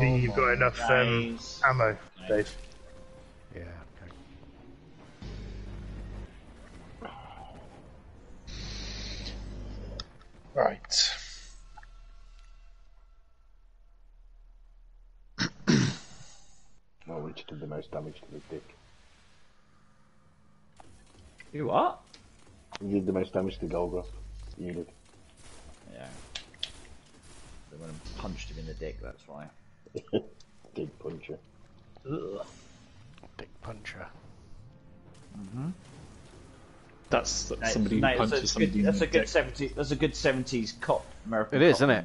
Speaker 1: You've got enough um, ammo, Dave.
Speaker 3: Did the most damage to Golgoth. You did.
Speaker 4: Yeah. They went and punched him in the dick, that's why.
Speaker 3: Dick puncher.
Speaker 2: Dick puncher. Mm-hmm.
Speaker 5: That's, that's
Speaker 4: Mate,
Speaker 5: somebody who
Speaker 4: mate, that's,
Speaker 5: punches somebody.
Speaker 4: good, that's a good seventy. That's a good seventies cop American.
Speaker 2: It is,
Speaker 4: cop
Speaker 2: isn't it?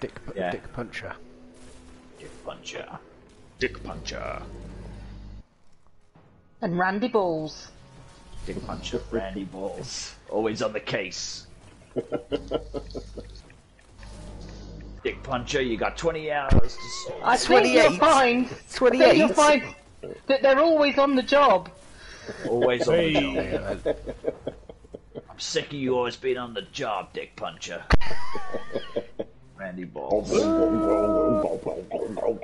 Speaker 2: Dick,
Speaker 4: Yeah.
Speaker 2: dick puncher.
Speaker 4: Dick Puncher.
Speaker 5: Dick Puncher.
Speaker 6: And Randy Balls.
Speaker 4: Dick Puncher. Randy Balls. Always on the case. Dick Puncher, you got 20 hours to solve.
Speaker 6: I think you'll
Speaker 2: 28.
Speaker 6: find. I think
Speaker 2: 28.
Speaker 6: you'll find that they're always on the job.
Speaker 4: Always on the job.
Speaker 5: Hey.
Speaker 4: I'm sick of you always being on the job, Dick Puncher. Randy Balls.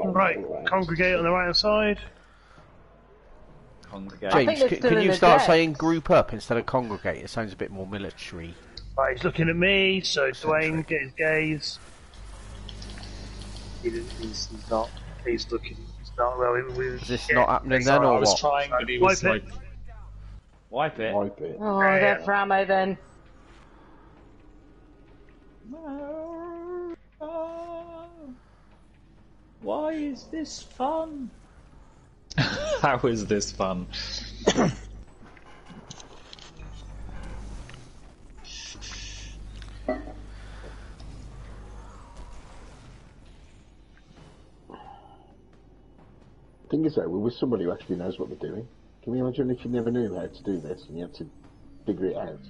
Speaker 1: Right, congregate on the right hand side.
Speaker 4: Congregate.
Speaker 2: James,
Speaker 6: they're
Speaker 2: c- can you start
Speaker 6: deck.
Speaker 2: saying group up instead of congregate? It sounds a bit more military.
Speaker 1: Right, he's looking at me, so Dwayne, get his gaze. He didn't, he's, he's not. He's looking. He's not. Well, we, we,
Speaker 2: Is this
Speaker 1: yeah,
Speaker 2: not happening then,
Speaker 1: not-
Speaker 2: or
Speaker 5: I was
Speaker 2: what?
Speaker 5: trying, but he was
Speaker 1: Wipe
Speaker 5: like,
Speaker 1: it.
Speaker 4: Wipe it.
Speaker 3: Wipe it.
Speaker 6: Oh,
Speaker 1: Yeah.
Speaker 6: they're for ammo then.
Speaker 4: Why is this fun?
Speaker 5: how is this fun?
Speaker 3: Thing is, though, we're with somebody who actually knows what they're doing. Can you imagine if you never knew how to do this and you had to figure it out?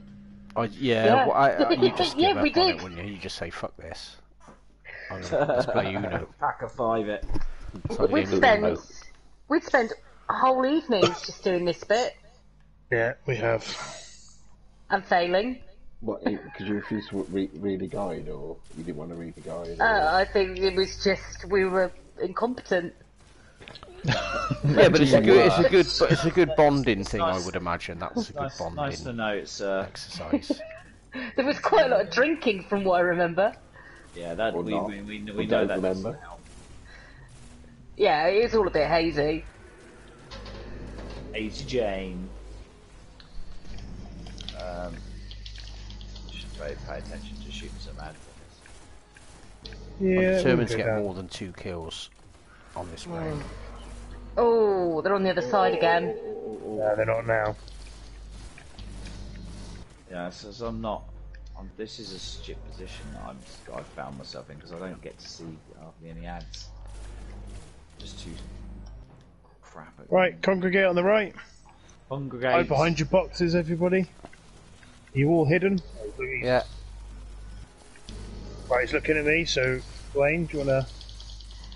Speaker 2: I, yeah,
Speaker 6: Yeah.
Speaker 2: well, I, I, you just
Speaker 6: Yeah,
Speaker 2: give
Speaker 6: we
Speaker 2: up on
Speaker 6: did.
Speaker 2: it, wouldn't you? You just say, fuck this. I'm gonna, let's play Uno.
Speaker 4: Pack of five it.
Speaker 2: It's like the
Speaker 6: We'd
Speaker 2: game
Speaker 6: spend
Speaker 2: Uno.
Speaker 6: whole evenings just doing this bit
Speaker 1: Yeah, we have.
Speaker 6: and failing.
Speaker 3: What? Because you refused to re- read a guide, or you didn't want to read the guide? Or...
Speaker 6: Uh, I think it was just we were incompetent.
Speaker 2: Yeah, but it's a good, it's a good, but it's a good bonding thing. I would imagine that was a good
Speaker 4: Nice,
Speaker 2: bonding
Speaker 4: nice to know it's uh,
Speaker 2: exercise.
Speaker 6: There was quite a lot of drinking from what I remember.
Speaker 4: yeah that
Speaker 3: Or
Speaker 4: we,
Speaker 3: not.
Speaker 4: we, we, we
Speaker 3: We
Speaker 4: know
Speaker 3: don't
Speaker 4: that
Speaker 3: remember.
Speaker 4: now.
Speaker 6: Yeah, it's all a bit hazy.
Speaker 4: Hazy Jane. Um, should very pay attention to shooting some ad
Speaker 1: Yeah,
Speaker 2: I'm determined to get
Speaker 1: down.
Speaker 2: more than two kills on this round.
Speaker 6: Oh, they're on the other side again.
Speaker 1: No, they're not now.
Speaker 4: Yeah, so, so I'm not. I'm, this is a shit position that I'm, I've found myself in because I don't get to see hardly any ads. Just too crap. At
Speaker 1: Right, congregate on the right.
Speaker 4: Congregate.
Speaker 1: Right behind your boxes, everybody. Are you all hidden?
Speaker 2: Yeah,
Speaker 1: Right, he's looking at me, so Dwayne, do you wanna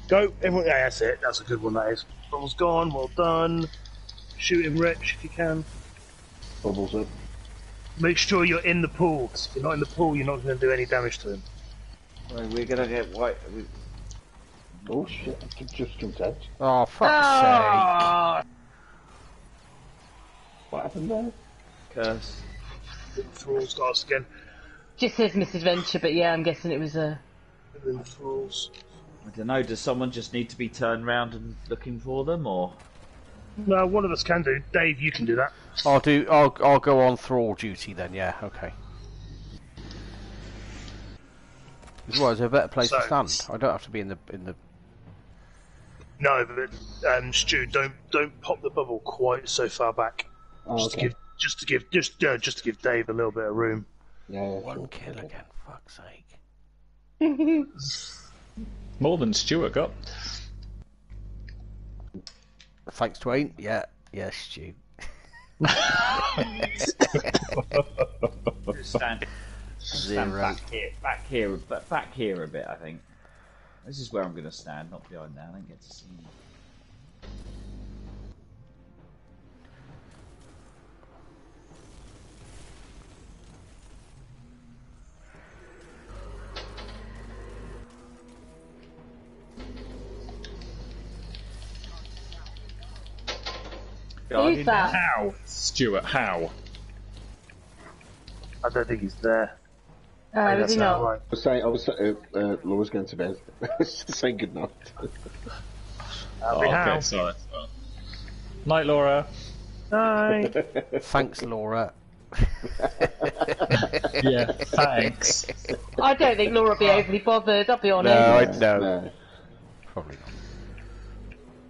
Speaker 1: go? Everyone, yeah, that's it. That's a good one. That is. Ball's gone. Well done. Shoot him, Rich, if you can.
Speaker 3: Bubbles up.
Speaker 1: Make sure you're in the pool. 'cause if you're not in the pool, you're not going to do any damage to him.
Speaker 4: Right, we're gonna get white. We,
Speaker 3: Oh shit! I ju- just jumped out.
Speaker 2: Oh, fuck's
Speaker 6: Ah,
Speaker 3: What happened there?
Speaker 4: curse.
Speaker 1: Thralls got us again.
Speaker 6: just says misadventure, but yeah, I'm guessing it was a.
Speaker 1: And then Thralls.
Speaker 4: I don't know. Does someone just need to be turned round and looking for them, or
Speaker 1: No, one of us can do. Dave, you can do that.
Speaker 2: I'll do. I'll I'll go on thrall duty then. Yeah, okay. Well, is there a better place to stand? I don't have to be in the in the.
Speaker 1: No, but um, Stu, don't don't pop the bubble quite so far back.
Speaker 3: Oh,
Speaker 1: Just
Speaker 3: okay.
Speaker 1: to give, just to give, just uh, just to give Dave a little bit of room.
Speaker 3: Yeah, yeah,
Speaker 2: One
Speaker 3: sure.
Speaker 2: kill again, fuck's sake.
Speaker 5: More than Stuart got.
Speaker 2: Thanks, Dwayne. Yeah, yes, Stu.
Speaker 4: stand, stand back here, back here, back here a bit? I think this is where I'm going to stand, not behind there. I don't get to see. you.
Speaker 6: Who's that?
Speaker 5: How? Stuart, how?
Speaker 1: I don't think he's there.
Speaker 6: Uh, was
Speaker 1: That's
Speaker 6: he
Speaker 1: not
Speaker 6: not?
Speaker 1: right.
Speaker 3: I was saying, I was uh, uh, Laura's going to bed. saying good night.
Speaker 1: That'll
Speaker 5: Oh, okay,
Speaker 1: how.
Speaker 5: sorry. Night, Laura.
Speaker 1: Hi.
Speaker 2: Thanks, Laura.
Speaker 5: Yeah, thanks.
Speaker 6: I don't think Laura will be overly bothered. I'll be
Speaker 2: No,
Speaker 6: honest.
Speaker 2: I no,
Speaker 3: No.
Speaker 2: probably not.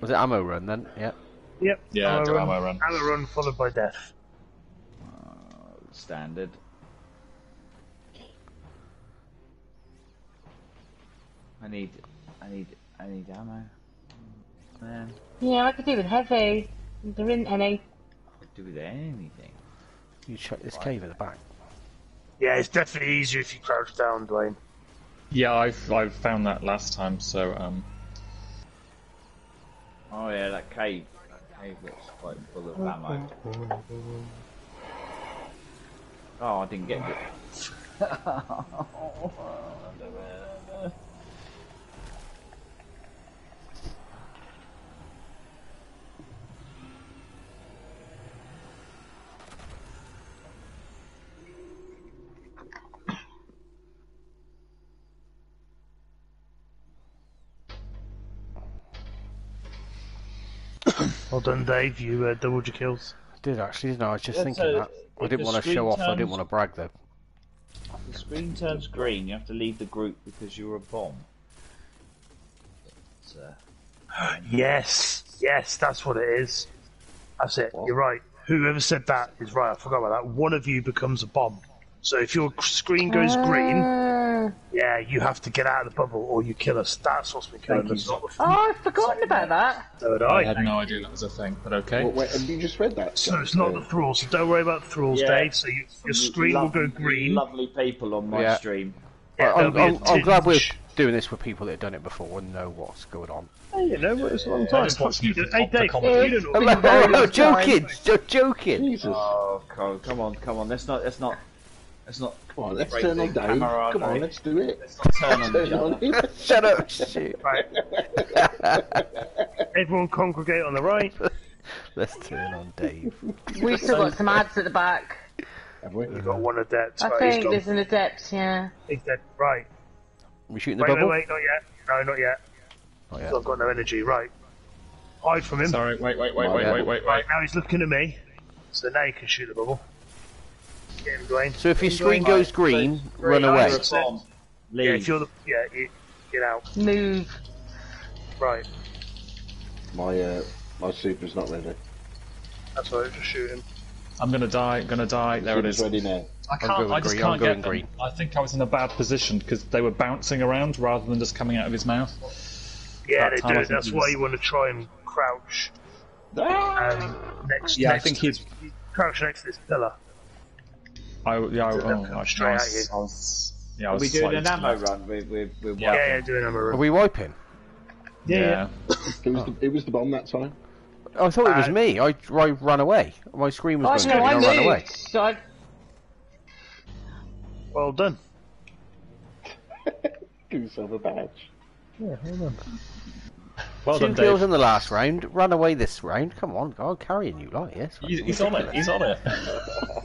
Speaker 2: Was it ammo run then? Yeah.
Speaker 1: Yep.
Speaker 5: Yeah,
Speaker 1: ammo
Speaker 5: do
Speaker 1: run.
Speaker 5: ammo run.
Speaker 1: Ammo run followed by death.
Speaker 4: Standard. I need, I need I need ammo. Man,
Speaker 6: Yeah, I could do with heavy. There isn't any.
Speaker 4: I could do with anything.
Speaker 2: You check this cave at the back.
Speaker 1: Yeah, it's definitely easier if you crouch down, Dwayne.
Speaker 5: Yeah, I've I've found that last time. So um,
Speaker 4: Oh yeah, that cave. That cave looks quite full of ammo. Oh, I didn't get it.
Speaker 1: Well done, Dave. You uh, doubled your kills.
Speaker 2: I did actually, didn't I? I was just
Speaker 4: Yeah,
Speaker 2: thinking
Speaker 4: so
Speaker 2: that. I didn't want to
Speaker 4: screen
Speaker 2: show off. I didn't want to brag though.
Speaker 4: The screen turns green. You have to leave the group because you're a bomb. It's, uh,
Speaker 1: Yes, yes, that's what it is. That's it. You're right. Whoever said that is right. I forgot about that. One of you becomes a bomb. So if your screen goes green, Yeah, you have to get out of the bubble or you kill us. That's what's been killing us. Not the
Speaker 6: oh, I've forgotten about that.
Speaker 1: so did
Speaker 5: I
Speaker 1: I.
Speaker 5: had no idea that was a thing. But okay.
Speaker 3: Wait, wait, have you just read that?
Speaker 1: So it's not the thralls. So don't worry about the thralls,
Speaker 4: Yeah.
Speaker 1: Dave. So you, your screen will go
Speaker 4: Lovely-
Speaker 1: green.
Speaker 4: Lovely people on my
Speaker 2: Yeah.
Speaker 4: stream.
Speaker 1: Yeah,
Speaker 2: I'm,
Speaker 1: there'll be a
Speaker 2: I'm, I'm glad we're
Speaker 1: tinge.
Speaker 2: doing this with people that have done it before and know what's going on.
Speaker 1: Hey, you know, it's a long time.
Speaker 5: just watched you for
Speaker 1: Hey,
Speaker 5: the
Speaker 1: Dave,
Speaker 5: comedy.
Speaker 1: you don't know.
Speaker 6: Been very
Speaker 2: Oh, no, joking,
Speaker 6: time.
Speaker 2: jo- joking.
Speaker 3: Jesus.
Speaker 4: Oh, co- come on, come on. Let's not. Let's not. Let's not.
Speaker 3: Come on, let's turn
Speaker 4: the
Speaker 3: on Dave.
Speaker 4: camaraderie.
Speaker 3: Come on, let's do it.
Speaker 4: Let's not turn on each
Speaker 3: Turn on
Speaker 4: other.
Speaker 2: Shut up, shoot.
Speaker 1: Right. Everyone congregate on the right.
Speaker 2: Let's turn on Dave.
Speaker 6: We've still got some ads at the back.
Speaker 3: Have we?
Speaker 1: You've got one adept.
Speaker 6: I
Speaker 1: Right,
Speaker 6: think there's an adept, yeah.
Speaker 1: He's dead. Right.
Speaker 2: we shooting the
Speaker 1: Wait, wait,
Speaker 2: bubble?
Speaker 1: wait, not yet. No, not yet.
Speaker 2: Oh, yeah.
Speaker 1: I've got no energy. Right. Hide from him.
Speaker 5: Sorry. Wait. Wait. Wait.
Speaker 2: Oh,
Speaker 5: Wait.
Speaker 2: yeah.
Speaker 5: Wait. Wait.
Speaker 1: Right,
Speaker 5: Wait.
Speaker 1: now he's looking at me. So now you can shoot the bubble. Get him, Dwayne.
Speaker 2: So if your screen goes green, run away.
Speaker 4: you're a bomb.
Speaker 1: Yeah, if
Speaker 4: Leave.
Speaker 1: you're the. Yeah, you, get out.
Speaker 6: Move.
Speaker 1: Right.
Speaker 3: My uh, my super's not ready.
Speaker 1: That's all right, just shoot him.
Speaker 5: I'm gonna die. Gonna die. There it
Speaker 3: Super's
Speaker 5: is.
Speaker 3: ready now.
Speaker 5: I can't.
Speaker 2: going
Speaker 5: I just
Speaker 2: green, I'm
Speaker 5: can't
Speaker 2: going
Speaker 5: get them.
Speaker 2: green.
Speaker 5: I think I was in a bad position because they were bouncing around rather than just coming out of his mouth.
Speaker 1: Yeah,
Speaker 5: That
Speaker 1: they
Speaker 5: time I
Speaker 1: do.
Speaker 5: think
Speaker 1: That's
Speaker 5: he
Speaker 1: why
Speaker 5: was-
Speaker 1: you want to try and crouch. Um, next,
Speaker 5: Yeah, I
Speaker 1: next
Speaker 5: think
Speaker 1: to
Speaker 5: he's-
Speaker 1: this- crouch next to this pillar.
Speaker 5: I yeah. I, oh,
Speaker 1: actually,
Speaker 5: I was, I was, yeah, I
Speaker 4: Are
Speaker 5: was
Speaker 4: we doing an ammo
Speaker 5: left.
Speaker 4: run? We're, we're, we're
Speaker 5: Yeah.
Speaker 1: Yeah, yeah, doing them
Speaker 2: Are we wiping?
Speaker 1: Yeah, yeah.
Speaker 5: Yeah.
Speaker 3: It was the, it was the bomb that time.
Speaker 2: I thought it was
Speaker 1: Uh,
Speaker 2: me. I, I ran away. My screen
Speaker 6: Oh,
Speaker 2: was going
Speaker 6: I
Speaker 2: green. I ran away.
Speaker 6: So I,
Speaker 1: Well done.
Speaker 3: Give yourself a badge.
Speaker 1: Yeah, well done.
Speaker 5: Well
Speaker 2: Two
Speaker 5: done,
Speaker 2: kills
Speaker 5: Dave.
Speaker 2: in the last round. Run away this round. Come on, I'm carrying you like yes.
Speaker 5: He's, he's on it. He's on it.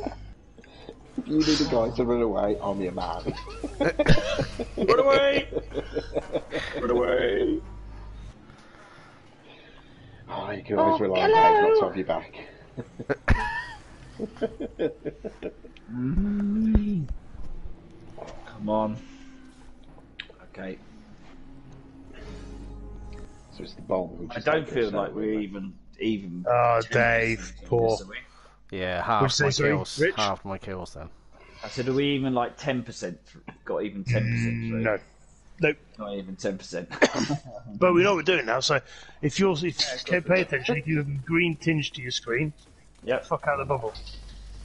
Speaker 3: If you need a guy to run away, I'm your man.
Speaker 5: Run away! Run away!
Speaker 3: Oh, you can always
Speaker 6: Oh,
Speaker 3: rely on Dave not to
Speaker 6: hello.
Speaker 3: have you back.
Speaker 4: Come on. Okay.
Speaker 3: So it's the bomb. which
Speaker 4: I don't
Speaker 3: like
Speaker 4: feel like we're
Speaker 3: isn't
Speaker 4: even even.
Speaker 1: Oh, Dave, poor.
Speaker 4: this, are we?
Speaker 2: Yeah, half
Speaker 1: Which
Speaker 2: my
Speaker 1: say,
Speaker 2: kills.
Speaker 1: Rich?
Speaker 2: Half my kills then.
Speaker 4: I said, are we even like ten percent? Got even ten percent?
Speaker 1: Mm, No. Nope.
Speaker 4: Not even ten percent.
Speaker 1: But we know what we're doing now. So if you're, if you can pay attention, if you have a green tinge to your screen,
Speaker 4: yep.
Speaker 1: fuck out of the bubble.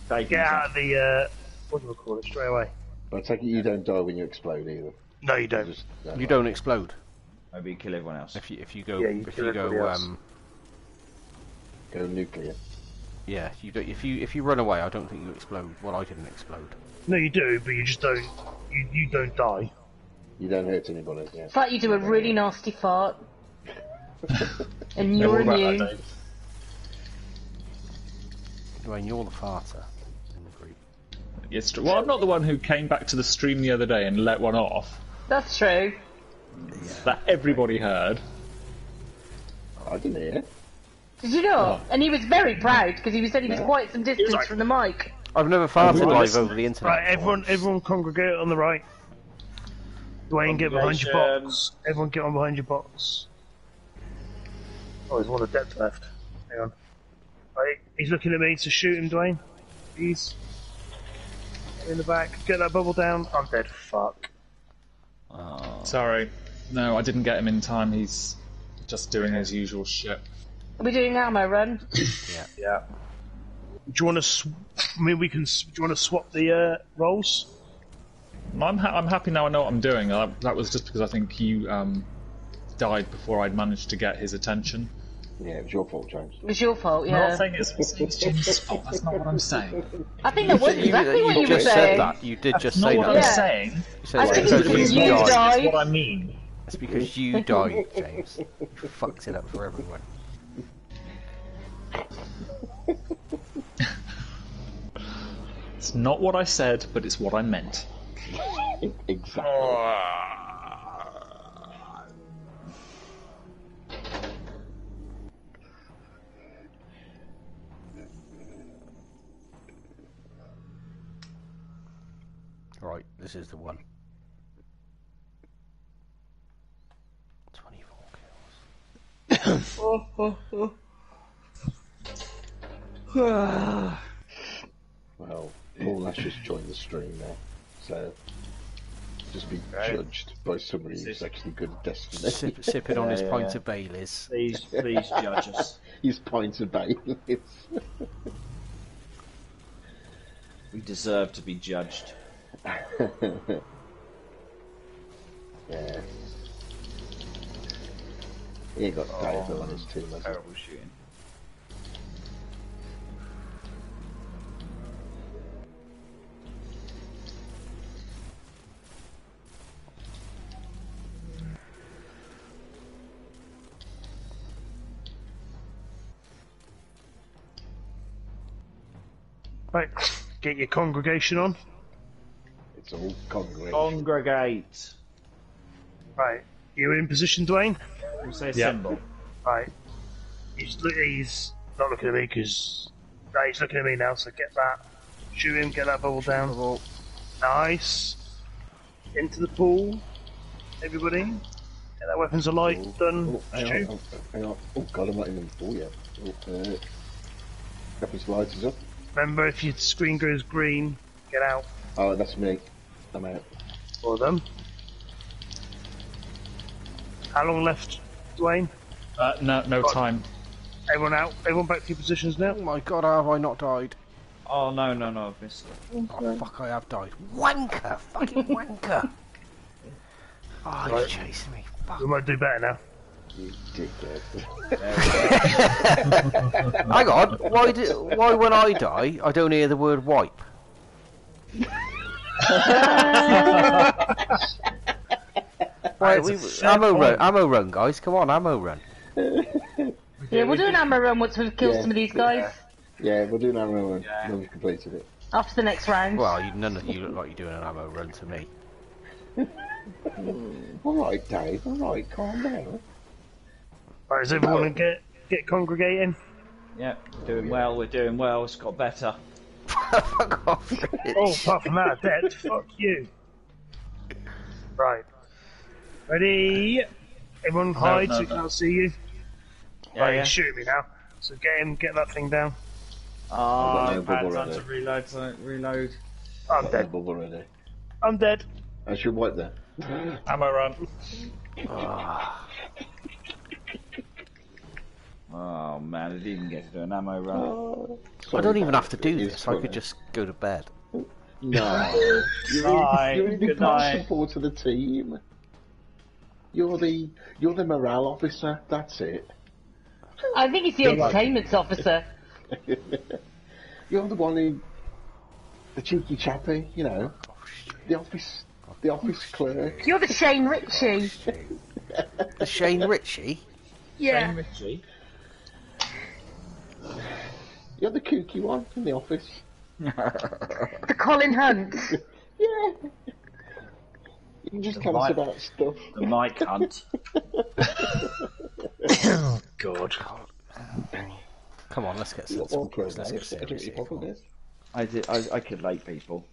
Speaker 4: Take
Speaker 1: Get out of the. Uh, what do we call it? Straight away.
Speaker 3: I take it you don't die when you explode either.
Speaker 1: No, you don't.
Speaker 3: Just, no,
Speaker 2: You don't explode
Speaker 4: Maybe kill everyone else.
Speaker 2: if you if you go
Speaker 1: Yeah, you
Speaker 2: if you go
Speaker 1: else.
Speaker 2: um
Speaker 3: go nuclear.
Speaker 2: Yeah you do, if you if you run away I don't think you explode. Well, I didn't explode.
Speaker 1: No, you do, but you just don't. You, you don't die.
Speaker 3: You don't hurt anybody. Yeah.
Speaker 6: it's like you do a really nasty fart. and you're
Speaker 5: what about that,
Speaker 6: immune.
Speaker 2: Dwayne, you're the farter in the group.
Speaker 5: It's true. Well, I'm not the one who came back to the stream the other day and let one off
Speaker 6: That's true.
Speaker 5: that everybody heard.
Speaker 3: I didn't hear.
Speaker 6: Did you know? Oh. And he was very proud because he was said he was quite some distance
Speaker 1: like-
Speaker 6: from the mic.
Speaker 2: I've never farted live over the internet.
Speaker 1: Right, everyone, everyone congregate on the right. Dwayne, get behind your box. Everyone get on behind your box. Oh, there's one adept left. Hang on. Right, he's looking at me to shoot him, Dwayne. Please. In the back. Get that bubble down. I'm dead. Fuck. Oh.
Speaker 5: Sorry. No, I didn't get him in time. He's just doing his usual shit.
Speaker 6: Are we doing ammo run?
Speaker 4: Yeah.
Speaker 1: Do you want to? Sw- I mean, we can. s- Do you want to swap the uh, roles?
Speaker 5: I'm ha- I'm happy now. I know what I'm doing. Uh, that was just because I think you um, died before I'd managed to get his attention.
Speaker 3: Yeah, it was your fault, James.
Speaker 6: It was your fault,
Speaker 5: I'm not saying it's, it's Jim's fault. That's not what I'm saying.
Speaker 6: I think that was
Speaker 2: You,
Speaker 6: exactly what you were
Speaker 2: just said
Speaker 6: saying.
Speaker 2: that. You did just
Speaker 5: Not
Speaker 2: say
Speaker 5: what
Speaker 2: that.
Speaker 5: I'm
Speaker 6: Yeah.
Speaker 5: saying.
Speaker 2: You said
Speaker 6: I
Speaker 2: it's
Speaker 6: think
Speaker 2: because
Speaker 6: it's
Speaker 2: you
Speaker 6: you
Speaker 2: died.
Speaker 6: died.
Speaker 5: That's what I mean.
Speaker 2: It's because you died, James. You fucked it up for everyone.
Speaker 5: It's not what I said, but it's what I meant.
Speaker 3: Exactly.
Speaker 2: Right, this is the one. 24 kills.
Speaker 3: Well, Paul has just joined the stream now, so just be judged by somebody who's actually good at Destiny.
Speaker 2: Sip, sipping on his
Speaker 4: yeah,
Speaker 2: pint
Speaker 4: yeah.
Speaker 2: of Baileys.
Speaker 4: Please, please judge us.
Speaker 3: He's pints of Baileys.
Speaker 4: We deserve to be judged.
Speaker 3: yeah. He ain't got oh, Dave on his team.
Speaker 4: Terrible shooting.
Speaker 1: Right, get your congregation on.
Speaker 3: It's all congregation.
Speaker 4: Congregate.
Speaker 1: Right, you in position, Dwayne?
Speaker 4: We say
Speaker 5: Yeah.
Speaker 4: symbol.
Speaker 1: Right. He's, look- he's not looking at me because no, he's looking at me now. So get that, shoot him, get that bubble down. Nice. Into the pool, everybody. Get that weapons of light done.
Speaker 3: Oh, hang
Speaker 1: Stu.
Speaker 3: on, oh, hang on. Oh god, I'm not even full yet. Oh, uh, weapons light is up.
Speaker 1: Remember, if your screen goes green, get out
Speaker 3: Oh, that's me. I'm out.
Speaker 1: for them. How long left, Dwayne?
Speaker 5: Uh, no, no time.
Speaker 1: Everyone out. Everyone back to your positions now.
Speaker 2: Oh my god, have I not died?
Speaker 4: Oh no no no! I've missed it.
Speaker 2: Oh, fuck, I have died. Wanker! Fucking wanker! Oh, you're chasing me. Fuck.
Speaker 1: We might do better now.
Speaker 3: You dickhead.
Speaker 2: Hang on, why, do, why when I die, I don't hear the word wipe? Right,
Speaker 1: That's a
Speaker 2: we,
Speaker 1: fair
Speaker 2: ammo run, ammo run, guys. Come on, ammo run.
Speaker 6: Yeah, we'll do an ammo run once we've killed
Speaker 3: Yeah.
Speaker 6: some of these guys.
Speaker 3: yeah, we'll do an ammo one
Speaker 4: Yeah.
Speaker 3: when we've completed it.
Speaker 6: After the next round.
Speaker 2: Well, you, none of you look like you're doing an ammo run to me.
Speaker 3: Alright, Dave, alright, calm down.
Speaker 1: Right, is everyone get get congregating?
Speaker 4: Yeah, doing well. We're doing well. It's got better.
Speaker 2: Fuck off, Rich.
Speaker 1: Oh, apart from that, dead. Fuck you. Right. Ready? Everyone hide
Speaker 5: no,
Speaker 1: so we
Speaker 5: no.
Speaker 1: can't see you.
Speaker 4: Yeah,
Speaker 1: right,
Speaker 4: yeah.
Speaker 1: he's shooting me now. So get him, get that thing down.
Speaker 4: Oh,
Speaker 3: I've got no
Speaker 4: I've
Speaker 3: bubble
Speaker 4: time to reload. To reload.
Speaker 1: I'm
Speaker 3: Dead
Speaker 1: dead.
Speaker 3: bubble ready.
Speaker 1: I'm dead.
Speaker 3: I should wipe there.
Speaker 5: Ammo run.
Speaker 4: Oh Oh, man, I didn't even get to do an ammo run. Oh.
Speaker 2: I don't even have to do
Speaker 3: It is
Speaker 2: this. I could just go to bed.
Speaker 3: No. You're,
Speaker 4: Night.
Speaker 3: you're an
Speaker 4: Good night.
Speaker 3: impossible to the team. You're the you're the morale officer. That's it.
Speaker 6: I think he's the entertainment officer.
Speaker 3: You're the one who, the cheeky chappy. You know, the office the office clerk.
Speaker 6: You're the Shane Richie.
Speaker 2: The Shane Richie?
Speaker 6: Yeah.
Speaker 4: Richie.
Speaker 3: You're the kooky one in the office.
Speaker 6: The Colin Hunt.
Speaker 3: Yeah. You can just tell us
Speaker 4: mic-
Speaker 3: about stuff.
Speaker 4: The Mike Hunt.
Speaker 1: Oh, God.
Speaker 2: Come on, let's get
Speaker 3: some
Speaker 2: sensible.
Speaker 3: one close
Speaker 2: Let's get
Speaker 3: I
Speaker 2: serious here.
Speaker 3: what it is.
Speaker 4: I did. I, I could late people.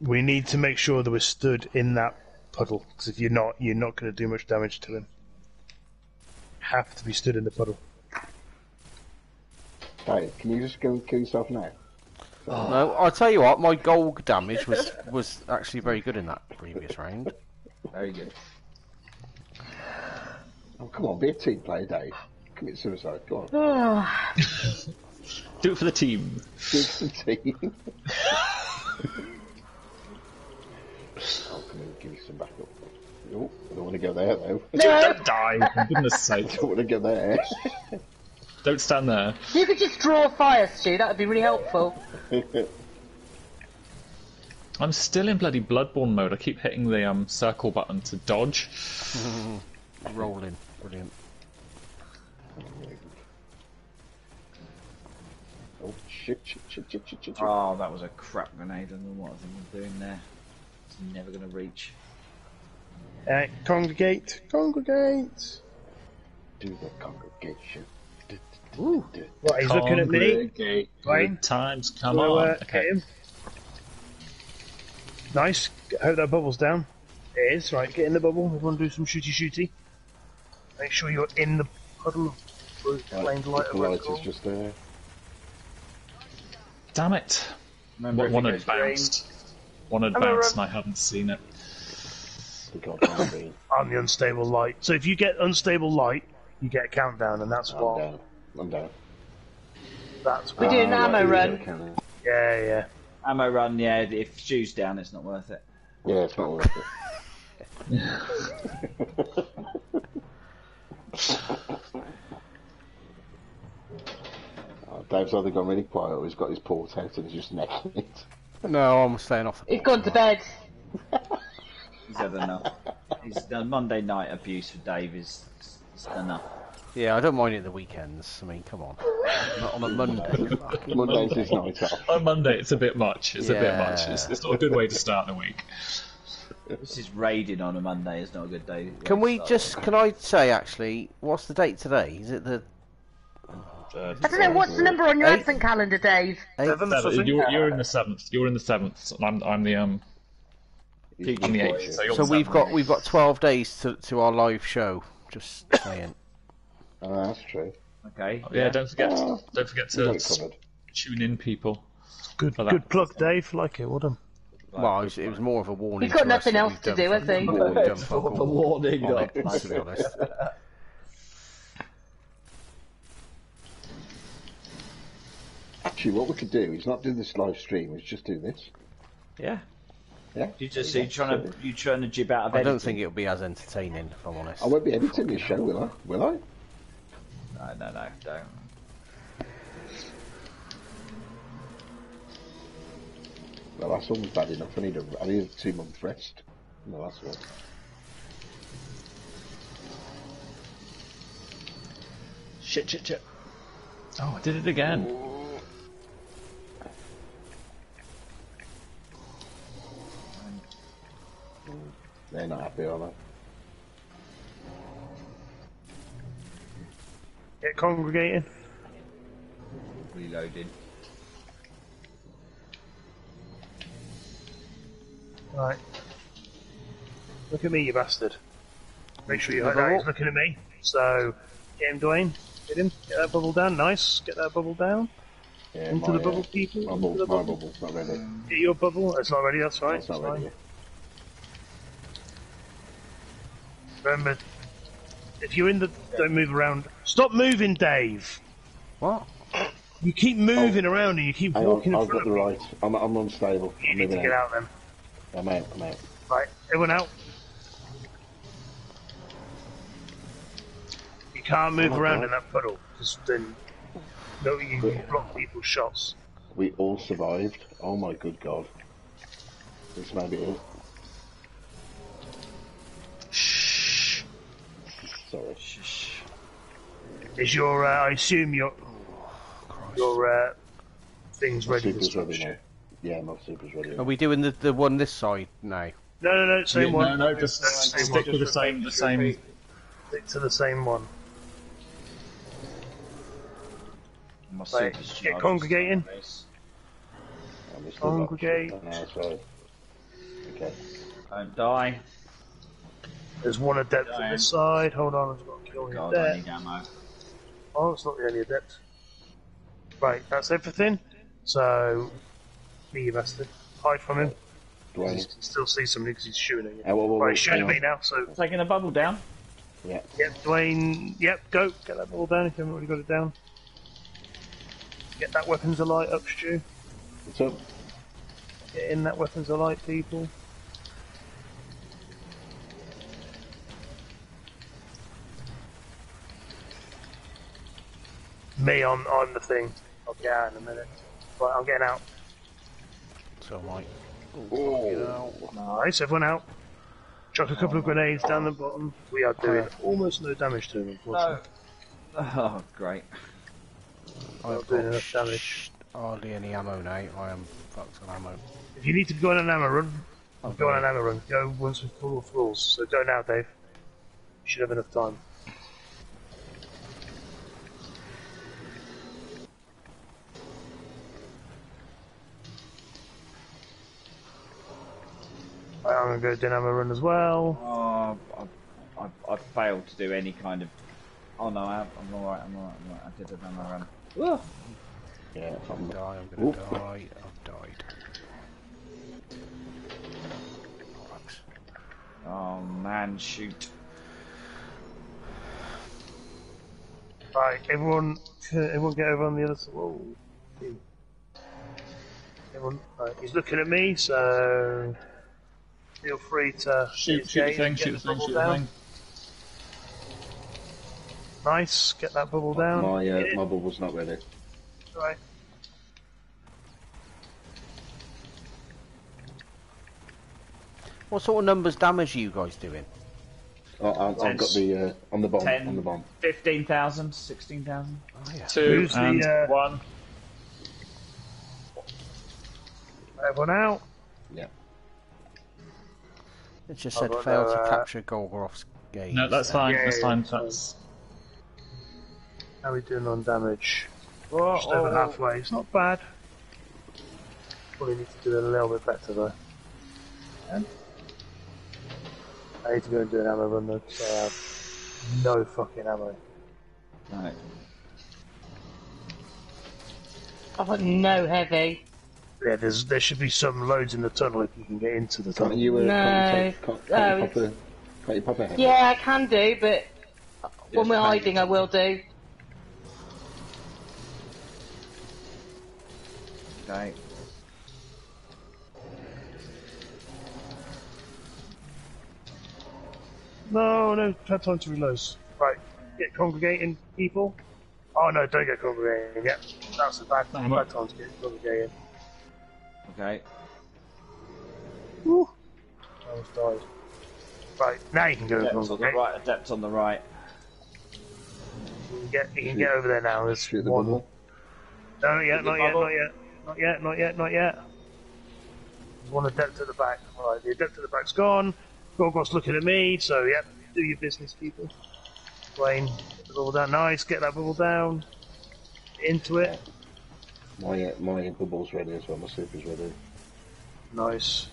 Speaker 1: We need to make sure that we're stood in that puddle, because if you're not, you're not going to do much damage to him. Have to be stood in the puddle.
Speaker 3: Dave, can you just go and kill yourself now? Oh.
Speaker 2: No, I'll tell you what, my gold damage was, was actually very good in that previous round.
Speaker 4: Very good.
Speaker 3: Oh, come on, be a team player, Dave. Commit suicide. Go on.
Speaker 5: Do it for the team.
Speaker 3: Do it for the team. oh, come on, give me some backup. Oh, I don't want to go there, though.
Speaker 5: Don't die, for goodness sake.
Speaker 3: I don't want to go there.
Speaker 5: Don't stand there.
Speaker 6: You could just draw fire, Stu. That would be really helpful.
Speaker 5: I'm still in bloody Bloodborne mode. I keep hitting the um circle button to dodge.
Speaker 2: Rolling. Brilliant.
Speaker 3: oh, shit, shit, shit, shit, shit, shit. shit.
Speaker 4: Oh, that was a crap grenade. I don't know what I think I'm doing there. It's never going to reach.
Speaker 1: Alright, congregate, congregate.
Speaker 3: Do the congregation.
Speaker 1: Right, he's looking at me.
Speaker 5: Congregate.
Speaker 1: Wayne?
Speaker 5: Good times, come
Speaker 1: We'll,
Speaker 5: on.
Speaker 1: uh,
Speaker 5: Okay.
Speaker 1: hit him. Nice. Hope that bubble's down. It is. Right, get in the bubble. We want to do some shooty shooty. Make sure you're in the puddle of blue
Speaker 3: Right,
Speaker 1: flamed light.
Speaker 3: the light
Speaker 1: it's
Speaker 3: is
Speaker 1: called.
Speaker 3: just there.
Speaker 5: Damn it.
Speaker 4: Remember,
Speaker 5: One,
Speaker 4: if
Speaker 5: one
Speaker 4: it
Speaker 5: had
Speaker 4: goes green-
Speaker 5: bounced. One had
Speaker 1: I'm
Speaker 5: bounced and. I haven't seen it.
Speaker 3: The goddamn bean.
Speaker 1: on the unstable light. So if you get unstable light, you get a countdown, and that's
Speaker 3: I'm
Speaker 1: what.
Speaker 3: down. I'm down.
Speaker 1: That's
Speaker 6: We
Speaker 1: what.
Speaker 6: do an
Speaker 3: Ah,
Speaker 6: ammo
Speaker 3: right,
Speaker 6: run.
Speaker 3: yeah,
Speaker 1: Yeah, yeah.
Speaker 4: Ammo run, yeah. If Stu's down, it's not worth it.
Speaker 3: Yeah, it's not worth it. oh, Dave's either gone really quiet or he's got his port out and he's just necking it.
Speaker 2: No, I'm staying off
Speaker 6: He's gone to bed.
Speaker 4: He's had enough. He's done Monday night abuse for Dave is is enough.
Speaker 2: Yeah, I don't mind it the weekends. I mean, come on. Not on a Monday. Fucking
Speaker 3: Monday's his night off.
Speaker 5: On Monday, it's a bit much. It's a bit
Speaker 2: Yeah.
Speaker 5: much. It's, it's not a good way to start the week.
Speaker 4: This is raiding on a Monday. It's not a good day.
Speaker 2: Can we just? Can I say actually? What's the date today? Is it the
Speaker 5: Uh,
Speaker 6: I don't know what's the number on your
Speaker 2: Eight.
Speaker 6: advent calendar, Dave.
Speaker 2: eighth?
Speaker 1: Seventh, I
Speaker 5: seven-
Speaker 1: think.
Speaker 5: you're, you're in the seventh. You're in the seventh. and I'm, I'm the um.
Speaker 3: He's
Speaker 5: I'm the
Speaker 3: just
Speaker 5: eighth. So, you're
Speaker 2: So
Speaker 5: the
Speaker 2: we've
Speaker 5: seventh.
Speaker 2: got we've got twelve days to to our live show. Just saying.
Speaker 3: Oh, that's true.
Speaker 4: Okay.
Speaker 5: Oh, yeah, don't forget.
Speaker 3: Oh.
Speaker 5: don't forget to
Speaker 3: it covered.
Speaker 5: tune in, people.
Speaker 1: Good,
Speaker 5: For that.
Speaker 1: good plug, Dave. Like it, well done.
Speaker 2: Well, it was, it was more of a warning.
Speaker 6: He's got
Speaker 2: to
Speaker 6: nothing else to do, has
Speaker 2: fucking-
Speaker 6: he?
Speaker 2: we've done
Speaker 4: It's
Speaker 2: fuck
Speaker 4: more of a warning,
Speaker 2: on it, to be honest.
Speaker 3: Actually, what we could do is not do this live stream, is just do this.
Speaker 4: Yeah.
Speaker 3: Yeah?
Speaker 4: You just you trying to you trying to jib out of
Speaker 2: I don't think it'll be as entertaining, if I'm honest.
Speaker 3: I won't be editing this show, will I? Will I?
Speaker 4: No, no, no, don't.
Speaker 3: The last one was bad enough. I need a, I need a two month rest. in The last one.
Speaker 5: Shit, shit, shit. Oh, I did it again.
Speaker 3: They're not happy, are they?
Speaker 1: Get congregating.
Speaker 4: Reloading.
Speaker 1: Right. Look at me, you bastard. Make sure you
Speaker 2: The
Speaker 1: like that. He's looking at me. So, get him, Dwayne. Get him. Get that bubble down. Nice. Get that bubble down.
Speaker 3: Yeah,
Speaker 1: Into
Speaker 3: my,
Speaker 1: the bubble,
Speaker 3: uh,
Speaker 1: people.
Speaker 3: My,
Speaker 1: Into
Speaker 3: bubble,
Speaker 1: the
Speaker 3: my
Speaker 1: bubble.
Speaker 3: bubble's not ready.
Speaker 1: Get your bubble. It's not ready. That's right.
Speaker 3: It's not
Speaker 1: fine.
Speaker 3: ready yet.
Speaker 1: Remember, if you're in the, don't move around. Stop moving, Dave.
Speaker 2: What?
Speaker 1: You keep moving oh. around and you keep
Speaker 3: Hang
Speaker 1: walking
Speaker 3: on, I've got the right. I'm, I'm unstable.
Speaker 1: You
Speaker 3: I'm
Speaker 1: need to get
Speaker 3: out.
Speaker 1: out then.
Speaker 3: I'm out. I'm out.
Speaker 1: Right, everyone out. You can't move
Speaker 3: Oh,
Speaker 1: around
Speaker 3: God.
Speaker 1: in that puddle because then no, you, you block people's shots.
Speaker 3: We all survived. Oh my good god. This may be it. Sorry.
Speaker 1: Is your? Uh, I assume your your uh, things
Speaker 3: My
Speaker 1: ready to
Speaker 3: super's ready now. Yeah, my super's ready.
Speaker 2: Are we doing the the one this side now?
Speaker 1: No, no, no, same
Speaker 5: Yeah,
Speaker 1: one.
Speaker 5: No, no, just
Speaker 1: That's the same
Speaker 5: stick
Speaker 1: one.
Speaker 5: with the same, the same.
Speaker 1: Stick to the same one.
Speaker 4: My
Speaker 1: Right,
Speaker 4: super's
Speaker 1: get congregating.
Speaker 3: I'm just
Speaker 1: Congregate.
Speaker 3: Oh. Okay.
Speaker 4: Don't die.
Speaker 1: There's one adept on this side. Hold on, I've got to kill oh the
Speaker 4: God, I
Speaker 1: adept.
Speaker 4: need ammo.
Speaker 1: Oh, it's not the only adept. Right, that's everything. So, me, you bastard. Hide from him. You can still see somebody because he's shooting at you.
Speaker 3: Oh, whoa, whoa,
Speaker 1: right,
Speaker 3: whoa,
Speaker 1: he's shooting at me now, so
Speaker 4: Taking a bubble down.
Speaker 3: Yeah.
Speaker 1: Yep, Dwayne. Yep, go. Get that ball down if you haven't already got it down. Get that weapons of light up, Stu.
Speaker 3: What's up?
Speaker 1: Get in that weapons of light, people. Me on on the thing. I'll get out in a minute. But I'm getting out.
Speaker 2: So Mike.
Speaker 3: Oh,
Speaker 1: Nice, everyone out. Chuck a couple of grenades down the bottom. We are doing almost no damage to them, unfortunately.
Speaker 4: Oh, great.
Speaker 2: I've
Speaker 1: doing
Speaker 2: got
Speaker 1: enough damage.
Speaker 2: hardly any ammo now. I am fucked on ammo.
Speaker 1: If you need to go on an ammo run,
Speaker 4: Oh,
Speaker 1: go on an ammo run. Go once we pull off rules. So go now, Dave. You should have enough time. I'm gonna go do an run as well.
Speaker 4: Oh, I've, I've, I've failed to do any kind of. Oh no, I, I'm alright, I'm alright, I'm alright. I did an ammo run.
Speaker 3: yeah. If I'm,
Speaker 2: Die, I'm gonna
Speaker 3: Oop.
Speaker 2: die. I've died.
Speaker 4: Oh man, shoot.
Speaker 1: Right, everyone, everyone get over on the other side. Whoa. Everyone, right, he's looking at me, so feel free to
Speaker 5: Shoot, shoot the thing, shoot the thing,
Speaker 1: bubble
Speaker 5: shoot the thing.
Speaker 1: Nice, get that bubble down.
Speaker 3: my uh,
Speaker 1: Hit it.
Speaker 3: my bubble's not ready.
Speaker 1: Right.
Speaker 2: What sort of numbers damage are you guys doing?
Speaker 3: Oh, I've, I've got the uh, on the bomb.
Speaker 4: Ten.
Speaker 3: On the bomb.
Speaker 4: 15,000, 16,000.
Speaker 2: Oh yeah.
Speaker 5: Two
Speaker 1: Who's the,
Speaker 5: and
Speaker 1: uh,
Speaker 5: one.
Speaker 1: Everyone out.
Speaker 3: Yeah.
Speaker 2: It just said
Speaker 1: fail
Speaker 2: to
Speaker 1: uh,
Speaker 2: capture Golgoroth's gaze.
Speaker 5: No, that's fine.
Speaker 1: Yeah,
Speaker 5: that's
Speaker 1: yeah,
Speaker 5: fine.
Speaker 1: yeah.
Speaker 5: That's
Speaker 1: How are we doing on damage?
Speaker 4: Oh,
Speaker 1: Just over halfway. It's not bad. Probably need to do a little bit better though. I need to go and do an ammo run though, 'cause I have no fucking ammo.
Speaker 4: Right.
Speaker 6: I've got no heavy.
Speaker 1: Yeah, there's there should be some loads in the tunnel if you can get into the
Speaker 3: Can't
Speaker 1: tunnel.
Speaker 3: you? Uh,
Speaker 6: No.
Speaker 3: Can't you, can't, can't pop a, can't you pop a head?
Speaker 6: Yeah, I can do, but when we're
Speaker 3: Yes,
Speaker 6: hiding, I will do.
Speaker 4: Okay.
Speaker 1: No, no, had time to reload. Right, get congregating people. Oh no, don't get congregating Yeah, That's a bad,
Speaker 5: I'm
Speaker 1: bad time to get congregating.
Speaker 4: Okay.
Speaker 1: Woo. I almost died. Right, now you can go and
Speaker 4: Adept on the right, adept on the right.
Speaker 1: You can get, you can get over there now. There's
Speaker 3: Shoot the
Speaker 1: one.
Speaker 3: bubble.
Speaker 1: No, not yet, not yet, not yet, not yet, not yet, not yet. There's one adept at the back. Right, the adept at the back's gone. Gorgos looking at me, so yep, do your business, people. Dwayne, get the bubble down. Nice, get that bubble down. Into it.
Speaker 3: My uh, my bubble's ready as well. My super's ready.
Speaker 1: Nice.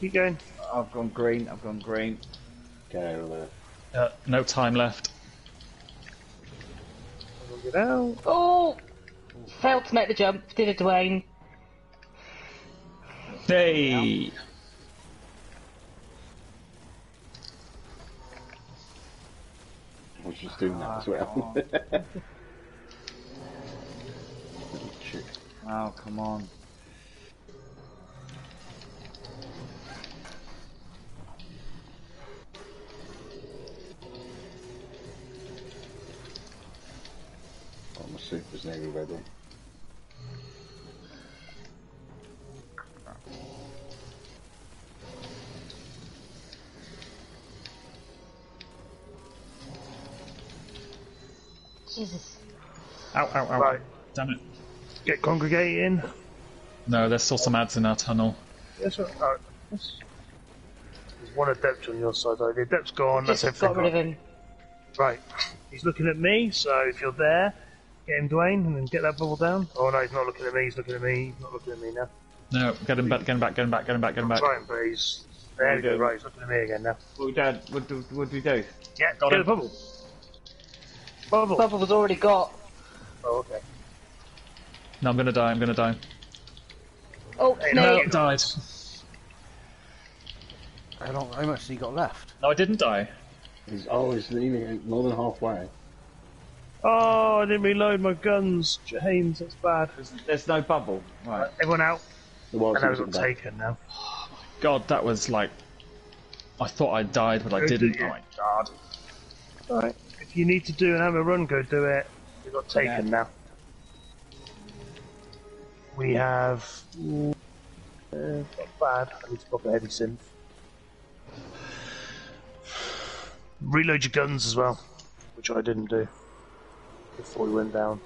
Speaker 1: Keep going.
Speaker 4: I've gone green, I've gone green.
Speaker 3: Get out of there.
Speaker 5: uh, no time left.
Speaker 1: Get out.
Speaker 6: Oh! Failed to make the jump, did a Dwayne.
Speaker 5: Hey.
Speaker 3: Just doing that as well.
Speaker 4: Oh, come on.
Speaker 3: Oh, oh my super's nearly ready.
Speaker 6: Jesus.
Speaker 5: Ow, ow, ow.
Speaker 1: Right,
Speaker 5: Damn it.
Speaker 1: get congregating.
Speaker 5: No, there's still some ads in our tunnel.
Speaker 1: Yes, sir. Alright. Yes. There's one adept on your side though. The adept's gone. That's
Speaker 6: Just
Speaker 1: everything.
Speaker 6: got rid of him.
Speaker 1: Right. He's looking at me, so if you're there, get him, Dwayne, and then get that bubble down. Oh no, he's not looking at me. He's looking at me. He's not looking at me now.
Speaker 5: No, get him back, get him back, get him back, get him back, get him back.
Speaker 1: Try him, but he's there. We go. Right, he's looking at me again now.
Speaker 4: What we did, what do, what do we do?
Speaker 1: Yeah,
Speaker 5: Got
Speaker 1: get
Speaker 5: him.
Speaker 1: a bubble. Bubble.
Speaker 6: Bubble was already got.
Speaker 1: Oh, okay.
Speaker 5: No, I'm gonna die, I'm gonna die.
Speaker 6: Oh,
Speaker 5: No,
Speaker 6: snake.
Speaker 5: died.
Speaker 2: How, long, how much has he got left?
Speaker 5: No, I didn't die.
Speaker 3: He's, oh, he's nearly more than halfway.
Speaker 1: Oh, I didn't reload my guns. James, that's bad.
Speaker 4: There's, there's no bubble. Right.
Speaker 1: Uh, everyone out.
Speaker 3: The wild
Speaker 1: And I
Speaker 3: things
Speaker 1: got
Speaker 3: at the back.
Speaker 1: taken now.
Speaker 5: God, that was like. I thought I died, but I didn't. Oh my god.
Speaker 1: Alright. If you need to do an ammo run, go do it. We got taken now. We have. Uh, not bad. I need to pop a heavy synth. Reload your guns as well, which I didn't do before we went down.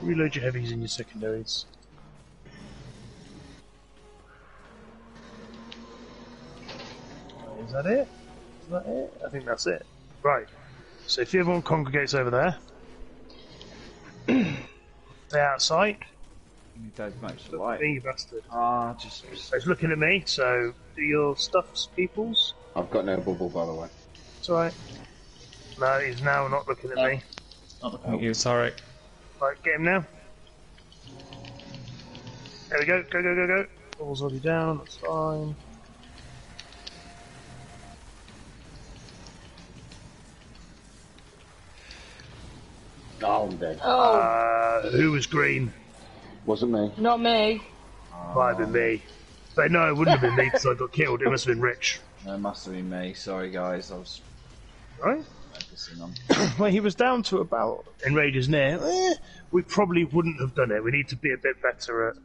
Speaker 1: Reload your heavies and your secondaries. Is that it? Is that it? I think that's it. Right. So if everyone congregates over there, stay out of sight.
Speaker 4: You don't much
Speaker 1: Look
Speaker 4: light.
Speaker 1: me, you bastard.
Speaker 4: Ah, just.
Speaker 1: So he's looking at me, so do your stuffs, peoples.
Speaker 3: I've got no bubble, by the way.
Speaker 1: It's alright. No, he's now not looking at me.
Speaker 5: Not looking at you, sorry.
Speaker 1: Right, get him now. There we go, go, go, go, go. Ball's already down, that's fine.
Speaker 3: Oh, I'm dead.
Speaker 6: Oh,
Speaker 1: Uh, who was green?
Speaker 3: Wasn't me.
Speaker 6: not me.
Speaker 1: Might have been me. But no, it wouldn't have been me because I got killed. It must have been Rich.
Speaker 4: It must have been me. Sorry, guys. I was
Speaker 1: Right?
Speaker 4: focusing on.
Speaker 1: Well, he was down to about in Raiders near. Eh, we probably wouldn't have done it. We need to be a bit better at.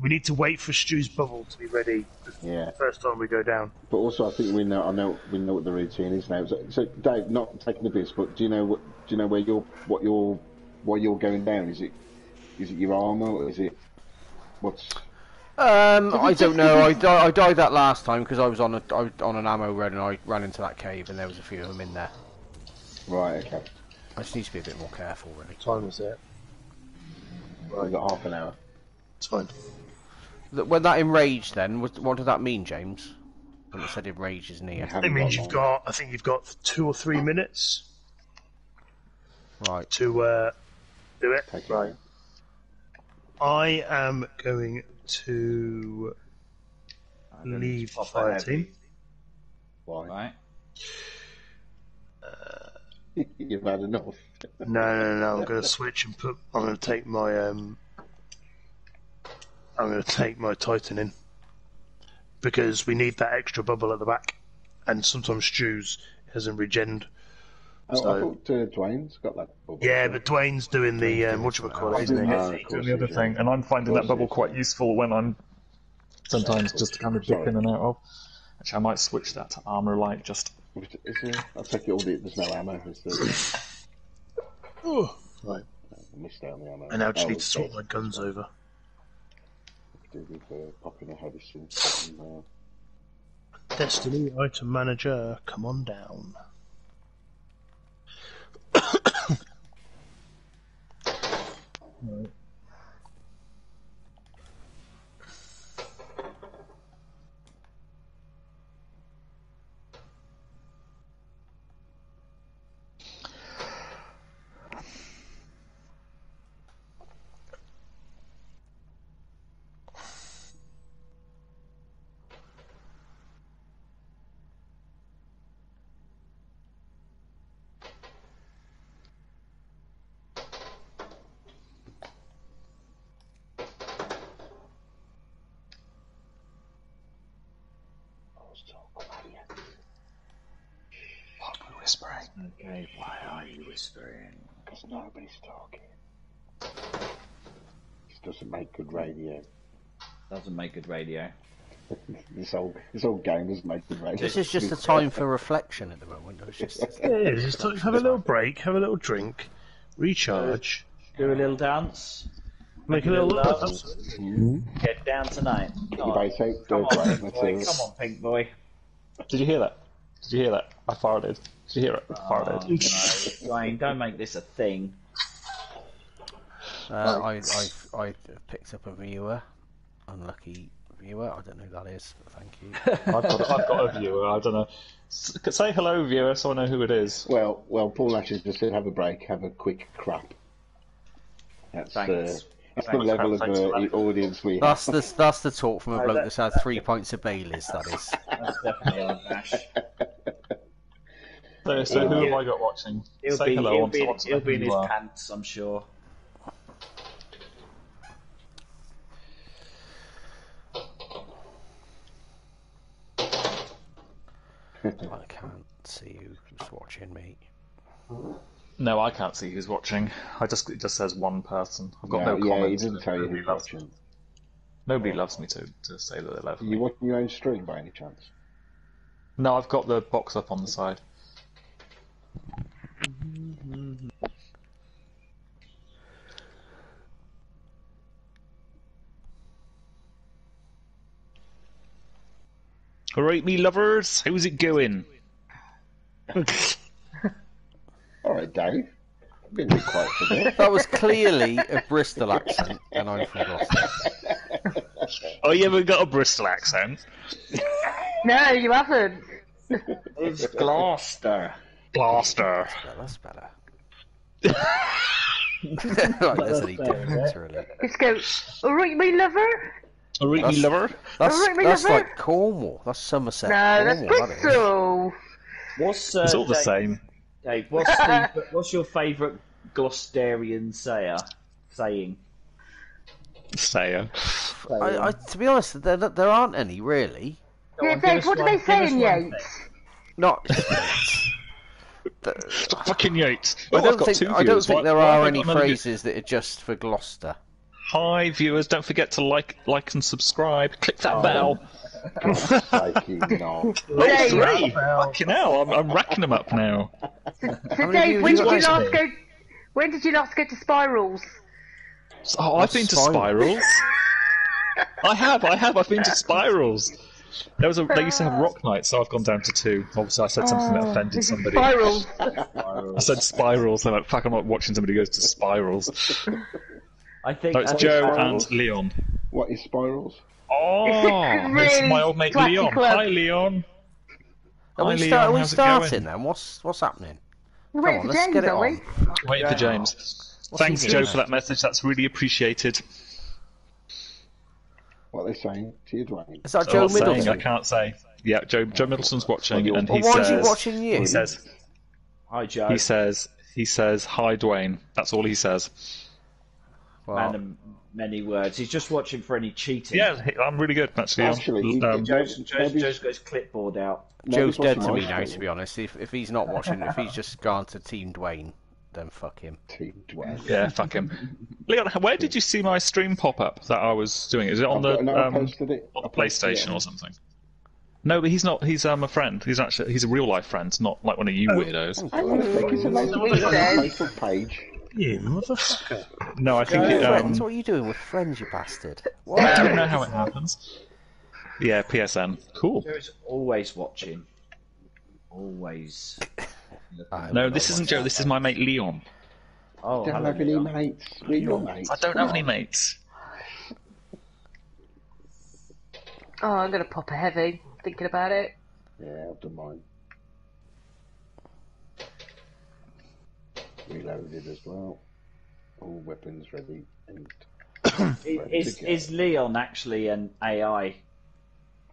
Speaker 1: We need to wait for Stu's bubble to be ready the
Speaker 3: Yeah.
Speaker 1: first time we go down.
Speaker 3: But also, I think we know. I know we know what the routine is now. So, so Dave, not taking the piss, but do you know what? Do you know where you're? What you're? What you're going down? Is it? Is it your armor? Or is it? What's?
Speaker 2: Um, I don't know. I, di- I died that last time because I was on a I was on an ammo run and I ran into that cave and there was a few of them in there.
Speaker 3: Right. Okay.
Speaker 2: I just need to be a bit more careful, really.
Speaker 1: Time was it?
Speaker 3: We've got half an hour.
Speaker 1: It's fine.
Speaker 2: Th- When that enraged, then what, what did that mean, James? When it said enraged is
Speaker 3: We
Speaker 2: near.
Speaker 1: It means
Speaker 3: long.
Speaker 1: you've got. I think you've got two or three minutes
Speaker 2: Right.
Speaker 1: to uh, do it.
Speaker 3: Take
Speaker 1: right.
Speaker 3: away.
Speaker 1: I am going to
Speaker 4: I'm
Speaker 1: leave the
Speaker 4: pop
Speaker 1: fire
Speaker 4: heavy.
Speaker 1: team.
Speaker 3: Why?
Speaker 4: Right.
Speaker 3: You've had enough.
Speaker 1: No, no, no. I'm going to switch and put. I'm going to take my. Um, I'm going to take my Titan in because we need that extra bubble at the back, and sometimes Stu's hasn't regened.
Speaker 3: Oh, I thought uh, Dwayne's got that. Bubble.
Speaker 1: Yeah, but Dwayne's doing the um, what you call it, isn't he?
Speaker 3: Of
Speaker 5: Doing the other
Speaker 3: he
Speaker 5: thing, and I'm finding that bubble quite useful when I'm sometimes just to kind of dip in and out of. Actually, I might switch that to armor light just.
Speaker 3: Is there? I'll take it all. The, there's no ammo. Is there?
Speaker 1: Oh, right.
Speaker 3: I missed out on the ammo.
Speaker 1: I now just
Speaker 3: Oh,
Speaker 1: need to swap my guns over.
Speaker 3: Do with uh, popping a heavy synth. and, uh,
Speaker 1: Destiny item manager, come on down.
Speaker 5: Whispering.
Speaker 4: Okay. Why are you whispering?
Speaker 3: Because talking. This doesn't make good radio.
Speaker 4: Doesn't make good radio.
Speaker 3: this whole this whole game doesn't make good radio.
Speaker 2: This is just a time for reflection at the moment. It's just
Speaker 1: Yeah, it is. Just to have a little break, have a little drink, recharge,
Speaker 4: Do a little dance.
Speaker 1: make a little
Speaker 4: love.
Speaker 1: love. Hmm?
Speaker 4: Get down tonight. Come on, come on, pink boy. Come on, pink boy.
Speaker 5: Did you hear that? Did you hear that? I farted. Did you hear it? I farted.
Speaker 4: Oh, no. Dwayne, don't make this a thing.
Speaker 2: Uh, I I've, I picked up a viewer, unlucky viewer. I don't know who that is. But thank you.
Speaker 5: I've, got, I've got a viewer. I don't know. S- Say hello, viewer, so I know who it is.
Speaker 3: Well, well, Paul Nash has just said have a break, have a quick crap. That's uh,
Speaker 4: Thanks.
Speaker 3: That's the level of uh, audience we have.
Speaker 2: That's the that's the talk from a bloke that's had three pints of Baileys. That is.
Speaker 4: That's definitely a Nash.
Speaker 5: So, so who have I got watching?
Speaker 4: He'll
Speaker 5: Say
Speaker 4: be,
Speaker 5: hello. I
Speaker 4: he'll be, he'll be in his
Speaker 5: you are.
Speaker 4: pants, I'm sure.
Speaker 2: I can't see who's watching me.
Speaker 5: No, I can't see who's watching. I just it just says one person. I've got no,
Speaker 3: yeah, he
Speaker 5: comments.
Speaker 3: doesn't tell you
Speaker 5: Nobody
Speaker 3: who's
Speaker 5: loves-
Speaker 3: watching.
Speaker 5: Nobody loves me to, to say that they love
Speaker 3: Are
Speaker 5: me.
Speaker 3: you watching your own stream by any chance?
Speaker 5: No, I've got the box up on the side. Alright, me lovers, how's it going?
Speaker 3: All right, Dave. Been a bit quiet for a bit.
Speaker 2: That was clearly a Bristol accent, and I'm from Gloucester.
Speaker 5: Oh, you haven't got a Bristol accent?
Speaker 6: No, you haven't.
Speaker 4: It's Gloucester.
Speaker 5: Blaster.
Speaker 2: Well, that's better. right, there's any difference, really.
Speaker 6: Let's go. All right, my lover.
Speaker 5: Alright, me
Speaker 2: That's-
Speaker 5: lover.
Speaker 2: That's,
Speaker 6: Alright, my
Speaker 2: that's
Speaker 6: lover.
Speaker 2: like Cornwall. That's Somerset.
Speaker 6: No, that's
Speaker 2: Cornwall, that is.
Speaker 6: Bristol.
Speaker 4: What's, uh,
Speaker 5: It's all the
Speaker 4: Dave,
Speaker 5: same.
Speaker 4: Dave, what's, the, what's your favourite Gloucesterian sayer, saying?
Speaker 5: Sayer.
Speaker 2: I, I, to be honest, there, there aren't any really.
Speaker 4: Go
Speaker 6: Yeah,
Speaker 4: on,
Speaker 6: Dave,
Speaker 4: us
Speaker 6: what do they
Speaker 4: give
Speaker 6: say in Yates?
Speaker 4: thing.
Speaker 2: Not.
Speaker 5: Fucking Yates.
Speaker 2: I
Speaker 5: Oh, I've
Speaker 2: don't think I don't think
Speaker 5: Why-
Speaker 2: there
Speaker 5: why
Speaker 2: are any
Speaker 5: got none of you?
Speaker 2: phrases that are just for Gloucester.
Speaker 5: Hi viewers, don't forget to like like and subscribe. Click that
Speaker 4: Oh.
Speaker 5: bell.
Speaker 3: Fucking oh, not.
Speaker 6: Dave,
Speaker 5: Three. Fucking hell, I'm, I'm racking them up now.
Speaker 6: so
Speaker 2: many
Speaker 6: Dave, when
Speaker 2: viewers
Speaker 6: did
Speaker 2: you
Speaker 6: you
Speaker 2: got?
Speaker 6: last go? When did you last go to Spirals?
Speaker 5: Oh, I've been to
Speaker 2: Spiral?
Speaker 5: Spirals. I have, I have. I've been to Spirals. There was a. They used to have rock nights, so I've gone down to two. Obviously, I said something that oh. offended somebody.
Speaker 6: Spirals.
Speaker 5: I said Spirals. I'm like, fuck, I'm not watching somebody who goes to Spirals.
Speaker 4: I think
Speaker 5: No, it's Joe and Leon.
Speaker 3: What is spirals?
Speaker 5: Oh, it's
Speaker 6: Really
Speaker 5: my old mate Leon.
Speaker 6: club.
Speaker 5: Hi, Leon.
Speaker 2: Are
Speaker 5: Hi,
Speaker 2: we,
Speaker 5: Leon,
Speaker 2: start, are we
Speaker 5: how's it going?
Speaker 2: starting then? What's what's happening?
Speaker 6: We're waiting
Speaker 2: on,
Speaker 6: for James, aren't we?
Speaker 2: on.
Speaker 5: Waiting for James. Thanks, Joe,
Speaker 2: doing?
Speaker 5: for that message. That's really appreciated.
Speaker 3: What are they saying to you, Dwayne?
Speaker 2: Is that
Speaker 5: I'm
Speaker 2: Joe
Speaker 5: Middleton? saying, I can't say. Yeah, Joe, Joe Middleton's watching,
Speaker 3: Well,
Speaker 5: and
Speaker 2: Well,
Speaker 5: he
Speaker 2: why is he
Speaker 5: says,
Speaker 2: watching you?
Speaker 5: he says,
Speaker 4: Hi, Joe.
Speaker 5: he says, he says, hi, Dwayne. That's all he says.
Speaker 2: Well,
Speaker 4: Man of many words. He's just watching for any cheating.
Speaker 5: Yeah, I'm really good, actually.
Speaker 3: Actually, he-
Speaker 5: um,
Speaker 4: Joe's, Joe's,
Speaker 3: Maybe-
Speaker 4: Joe's got his clipboard out.
Speaker 2: Joe's dead to me now, to be honest. If if he's not watching, if he's just gone to Team Dwayne, then fuck him.
Speaker 3: Team Dwayne.
Speaker 5: yeah, fuck him. Leon, where did you see my stream pop up that I was doing? Is it on the
Speaker 3: No, I
Speaker 5: um,
Speaker 3: it.
Speaker 5: on the
Speaker 3: I posted it
Speaker 5: PlayStation
Speaker 3: on-
Speaker 5: or something? No, but he's not. He's um a friend. He's actually he's a real life friend, not like one of you weirdos.
Speaker 3: Hang on a sec, it's a
Speaker 6: That's what he
Speaker 3: Facebook,
Speaker 6: says.
Speaker 3: Facebook page.
Speaker 1: You motherfucker.
Speaker 5: No, I think it,
Speaker 2: Friends?
Speaker 5: um,
Speaker 2: What are you doing with friends, you bastard?
Speaker 5: I
Speaker 2: What?
Speaker 5: don't know how it happens. Yeah, PSN. Cool.
Speaker 4: Joe's always watching. Always.
Speaker 5: No, this isn't Joe. This is my mate Leon.
Speaker 4: Oh,
Speaker 3: Don't
Speaker 4: hello,
Speaker 3: have any
Speaker 4: Leon.
Speaker 3: mates. We're your mates.
Speaker 5: I don't have any mates.
Speaker 6: Oh, I'm gonna pop a heavy. Thinking about it.
Speaker 3: Yeah, I've done mine. Reloaded as well. All weapons ready. And
Speaker 4: Is, is Leon actually an AI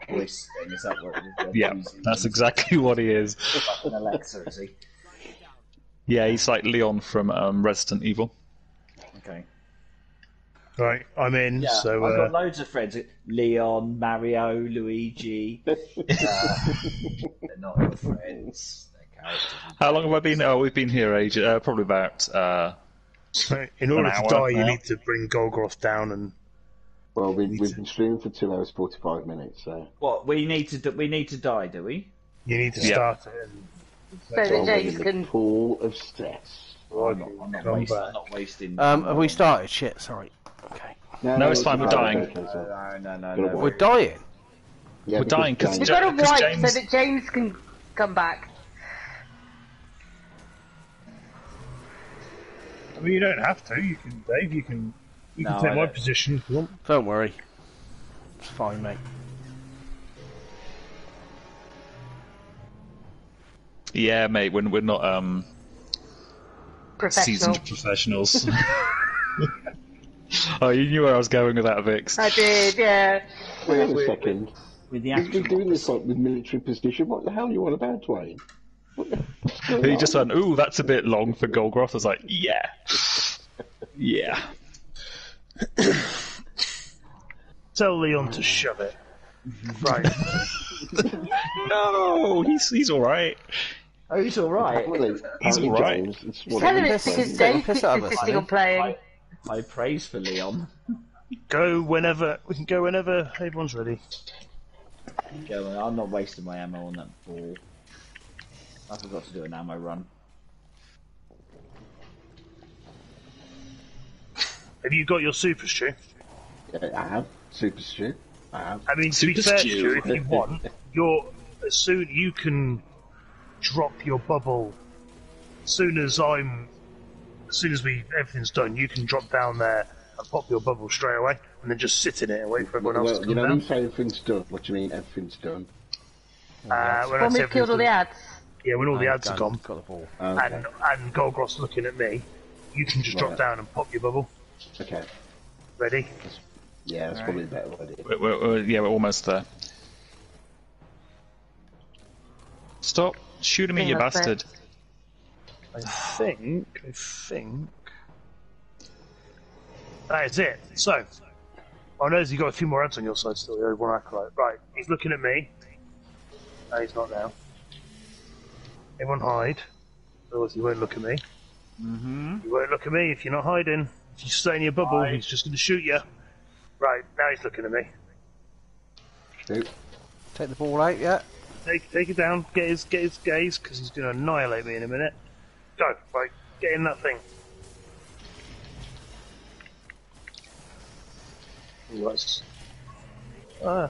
Speaker 4: voice thing? Is that what they're
Speaker 5: Yeah, that's exactly what he is.
Speaker 4: Like an Alexa, is he?
Speaker 5: Yeah, he's like Leon from um, Resident Evil.
Speaker 4: Okay.
Speaker 1: Right, I'm in.
Speaker 4: Yeah,
Speaker 1: so
Speaker 4: I've
Speaker 1: uh,
Speaker 4: got loads of friends. Leon, Mario, Luigi. Uh, they're not your friends. They're characters.
Speaker 5: How long have I been? Oh, we've been here age. Uh, probably about. Uh,
Speaker 1: in order
Speaker 5: an
Speaker 1: to
Speaker 5: hour
Speaker 1: die, you need to bring Golgoroth down and
Speaker 3: well, we, we've been streaming for two hours forty-five minutes. So
Speaker 4: What we need to do? We need to die, do we?
Speaker 1: you need to
Speaker 5: Yeah.
Speaker 1: start it. And
Speaker 6: So that James can.
Speaker 3: pool of stress.
Speaker 4: I'm not, I'm not,
Speaker 1: Come
Speaker 4: wasting. I'm not wasting.
Speaker 2: Um, have we started? Shit, sorry. Okay.
Speaker 5: No, it's fine, we're dying.
Speaker 3: okay, so-
Speaker 4: No, no, no,
Speaker 3: Gotta
Speaker 4: no.
Speaker 2: We're dying.
Speaker 3: yeah,
Speaker 5: We're
Speaker 3: because
Speaker 5: dying 'cause
Speaker 3: James-
Speaker 6: We've got to
Speaker 5: because
Speaker 6: wipe
Speaker 5: James-
Speaker 6: so that James can come back.
Speaker 1: I mean, you don't have to. You can, Dave. You can. You
Speaker 4: No,
Speaker 1: can take
Speaker 4: I
Speaker 1: my
Speaker 4: don't.
Speaker 1: position if you want.
Speaker 2: Don't worry. It's fine, mate.
Speaker 5: yeah, mate. We're, we're not um,
Speaker 6: Professional.
Speaker 5: seasoned professionals. Oh, you knew where I was going with that, Vix.
Speaker 6: I did, yeah.
Speaker 3: Wait a second.
Speaker 4: With the
Speaker 3: He's been doing this like with military precision. What the hell are you on about, Dwayne? What the- what's going
Speaker 5: He just went, ooh, that's a bit long for Golgoroth. I was like, yeah. Yeah.
Speaker 1: Tell Leon to shove it. Right.
Speaker 5: No, he's he's all right.
Speaker 4: Oh, he's all right.
Speaker 3: Apparently,
Speaker 5: He's
Speaker 3: apparently
Speaker 5: alright.
Speaker 3: James, it's what
Speaker 6: Tell him
Speaker 3: he
Speaker 6: it's because
Speaker 2: Take
Speaker 6: Dave
Speaker 2: piss
Speaker 6: is
Speaker 2: out of us,
Speaker 6: insisting
Speaker 2: eh?
Speaker 6: playing.
Speaker 4: High, high praise for Leon.
Speaker 1: go whenever. We can go whenever everyone's ready.
Speaker 4: Going, I'm not wasting my ammo on that ball. I forgot to do an ammo run.
Speaker 1: Have you got your super Stu?
Speaker 3: Yeah, I have. Super Stew. I have.
Speaker 1: I mean, to be
Speaker 5: Super
Speaker 1: fair,
Speaker 5: stew.
Speaker 1: If you want, you're as soon you can drop your bubble. As soon as I'm, as soon as we everything's done, you can drop down there and pop your bubble straight away, and then just sit in it and wait for everyone else
Speaker 3: Well,
Speaker 1: to
Speaker 3: you
Speaker 1: come
Speaker 3: know, when
Speaker 1: down.
Speaker 3: you say everything's done, what do you mean everything's done?
Speaker 1: Uh, when I
Speaker 6: When
Speaker 1: say
Speaker 6: we've killed all the ads.
Speaker 1: Done- yeah, when all the ads are gone,
Speaker 2: Got the ball.
Speaker 3: Ah, okay.
Speaker 1: and and Golgoroth's looking at me, you can just drop
Speaker 3: Right.
Speaker 1: down and pop your bubble.
Speaker 3: Okay.
Speaker 1: Ready?
Speaker 3: Yeah, that's probably a better idea.
Speaker 5: We're, we're, we're- yeah, we're almost there. Stop shooting me,
Speaker 6: Think
Speaker 5: you
Speaker 6: that's it.
Speaker 5: bastard.
Speaker 1: I think, I think. That is it. So, I know you've got a few more ads on your side still. You have one acolyte. Right, he's looking at me. No, he's not now. Everyone hide. Otherwise, he won't look at me.
Speaker 4: Mm-hmm.
Speaker 1: He won't look at me if you're not hiding. If you stay in your bubble,
Speaker 4: Hide.
Speaker 1: he's just going to shoot you. Right, now he's looking at me.
Speaker 3: Shoot.
Speaker 2: Take the ball out, yeah?
Speaker 1: Take, take it down. Get his, get his gaze, because he's going to annihilate me in a minute. Go, right, get in that thing. Ooh, that's... Ah.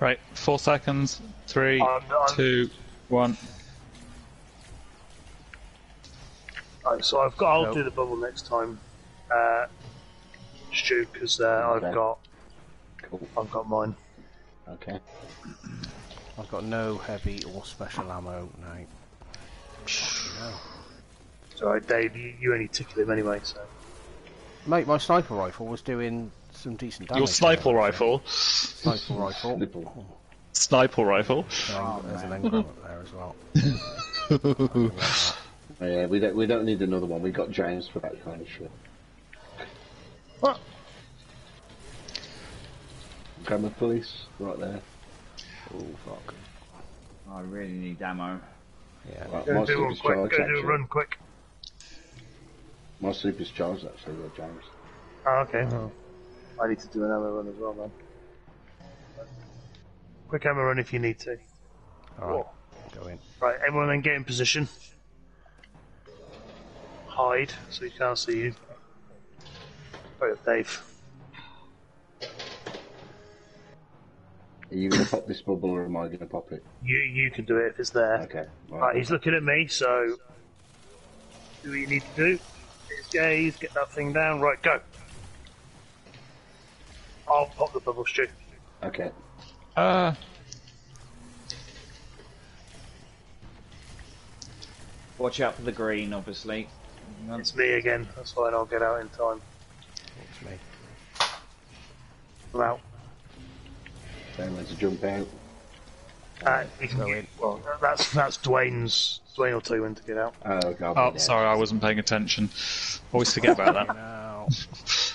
Speaker 5: Right, four seconds. Three,
Speaker 1: I'm- I'm-
Speaker 5: two, one.
Speaker 1: Right, so I've got. I'll
Speaker 2: Nope.
Speaker 1: do the bubble next time, uh, Stu, because uh, I've got
Speaker 3: Cool.
Speaker 1: I've got mine.
Speaker 3: Okay.
Speaker 2: I've got no heavy or special ammo now. No.
Speaker 1: It's alright, Dave. You, you only tickle him anyway, so
Speaker 2: Mate, my sniper rifle was doing some decent damage.
Speaker 5: Your sniper
Speaker 2: there.
Speaker 5: rifle.
Speaker 2: Sniper rifle.
Speaker 3: Nipple.
Speaker 5: Sniper rifle.
Speaker 2: Um, there's an engram up there as well.
Speaker 3: Oh, yeah, we don't we don't need another one. We got James for that kind of shit.
Speaker 1: what?
Speaker 3: Grammar police, right there.
Speaker 2: Oh fuck.
Speaker 4: I really need ammo.
Speaker 2: Yeah.
Speaker 3: Right,
Speaker 1: Go
Speaker 3: my
Speaker 1: do one quick.
Speaker 3: charged.
Speaker 1: Go do a
Speaker 3: Actually.
Speaker 1: run quick.
Speaker 3: My super's charged actually, James.
Speaker 1: Oh, okay. Well, I need to do an ammo run as well, man. Quick ammo run if you need to.
Speaker 2: Alright. Go in.
Speaker 1: Right, everyone then get in position. Hide so he can't see you. Right, Dave.
Speaker 3: Are you going to pop this bubble or am I going to pop it?
Speaker 1: You you can do it if it's there.
Speaker 3: Okay.
Speaker 1: Right, he's looking at me, so do what you need to do. Get his gaze, get that thing down. Right, go. I'll pop the bubble Stu.
Speaker 3: Okay.
Speaker 5: Uh,
Speaker 4: Watch out for the green, obviously.
Speaker 1: It's me again. That's fine. I'll get out in time.
Speaker 2: It's me.
Speaker 1: I'm out.
Speaker 3: Then let's jump out.
Speaker 1: Uh, you can
Speaker 2: Go in.
Speaker 1: well, that's that's Dwayne's. Dwayne will tell you when to get out.
Speaker 3: Oh, God.
Speaker 5: oh, sorry, I wasn't paying attention. Always forget about that.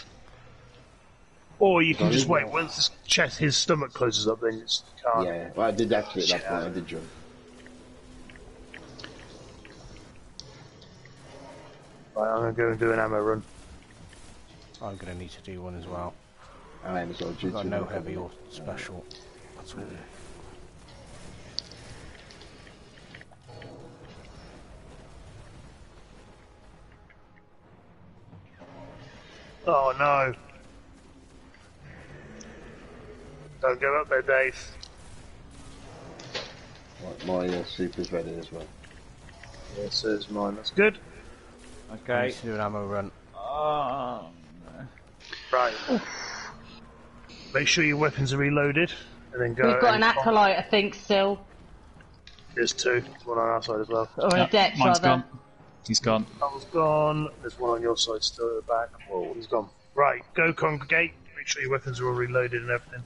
Speaker 2: Now.
Speaker 1: Or you can
Speaker 3: Sorry?
Speaker 1: just wait once his chest, his stomach closes up. Then it's just can't.
Speaker 3: Yeah, well, I did actually at that point. I did jump.
Speaker 1: Right, I'm gonna go and do an ammo run.
Speaker 2: I'm gonna need to do one as well.
Speaker 3: I am as well.
Speaker 2: I've got no heavy or special. That's all.
Speaker 1: Oh no! Don't go up there, Dave.
Speaker 3: Right, my uh, super's ready as well.
Speaker 1: Yes, so is mine. That's good.
Speaker 2: I
Speaker 4: Okay.
Speaker 2: need to do an ammo run.
Speaker 4: Oh,
Speaker 1: Right. Make sure your weapons are reloaded, and then go.
Speaker 6: We've got an
Speaker 1: and-
Speaker 6: acolyte, I think, still.
Speaker 1: There's two. There's one on our side as well.
Speaker 6: Or
Speaker 5: Yeah,
Speaker 6: adept,
Speaker 5: mine's
Speaker 6: rather.
Speaker 5: gone. He's gone.
Speaker 1: That was gone. There's one on your side still at the back. Oh, he's gone. Right, go congregate. Make sure your weapons are all reloaded and everything.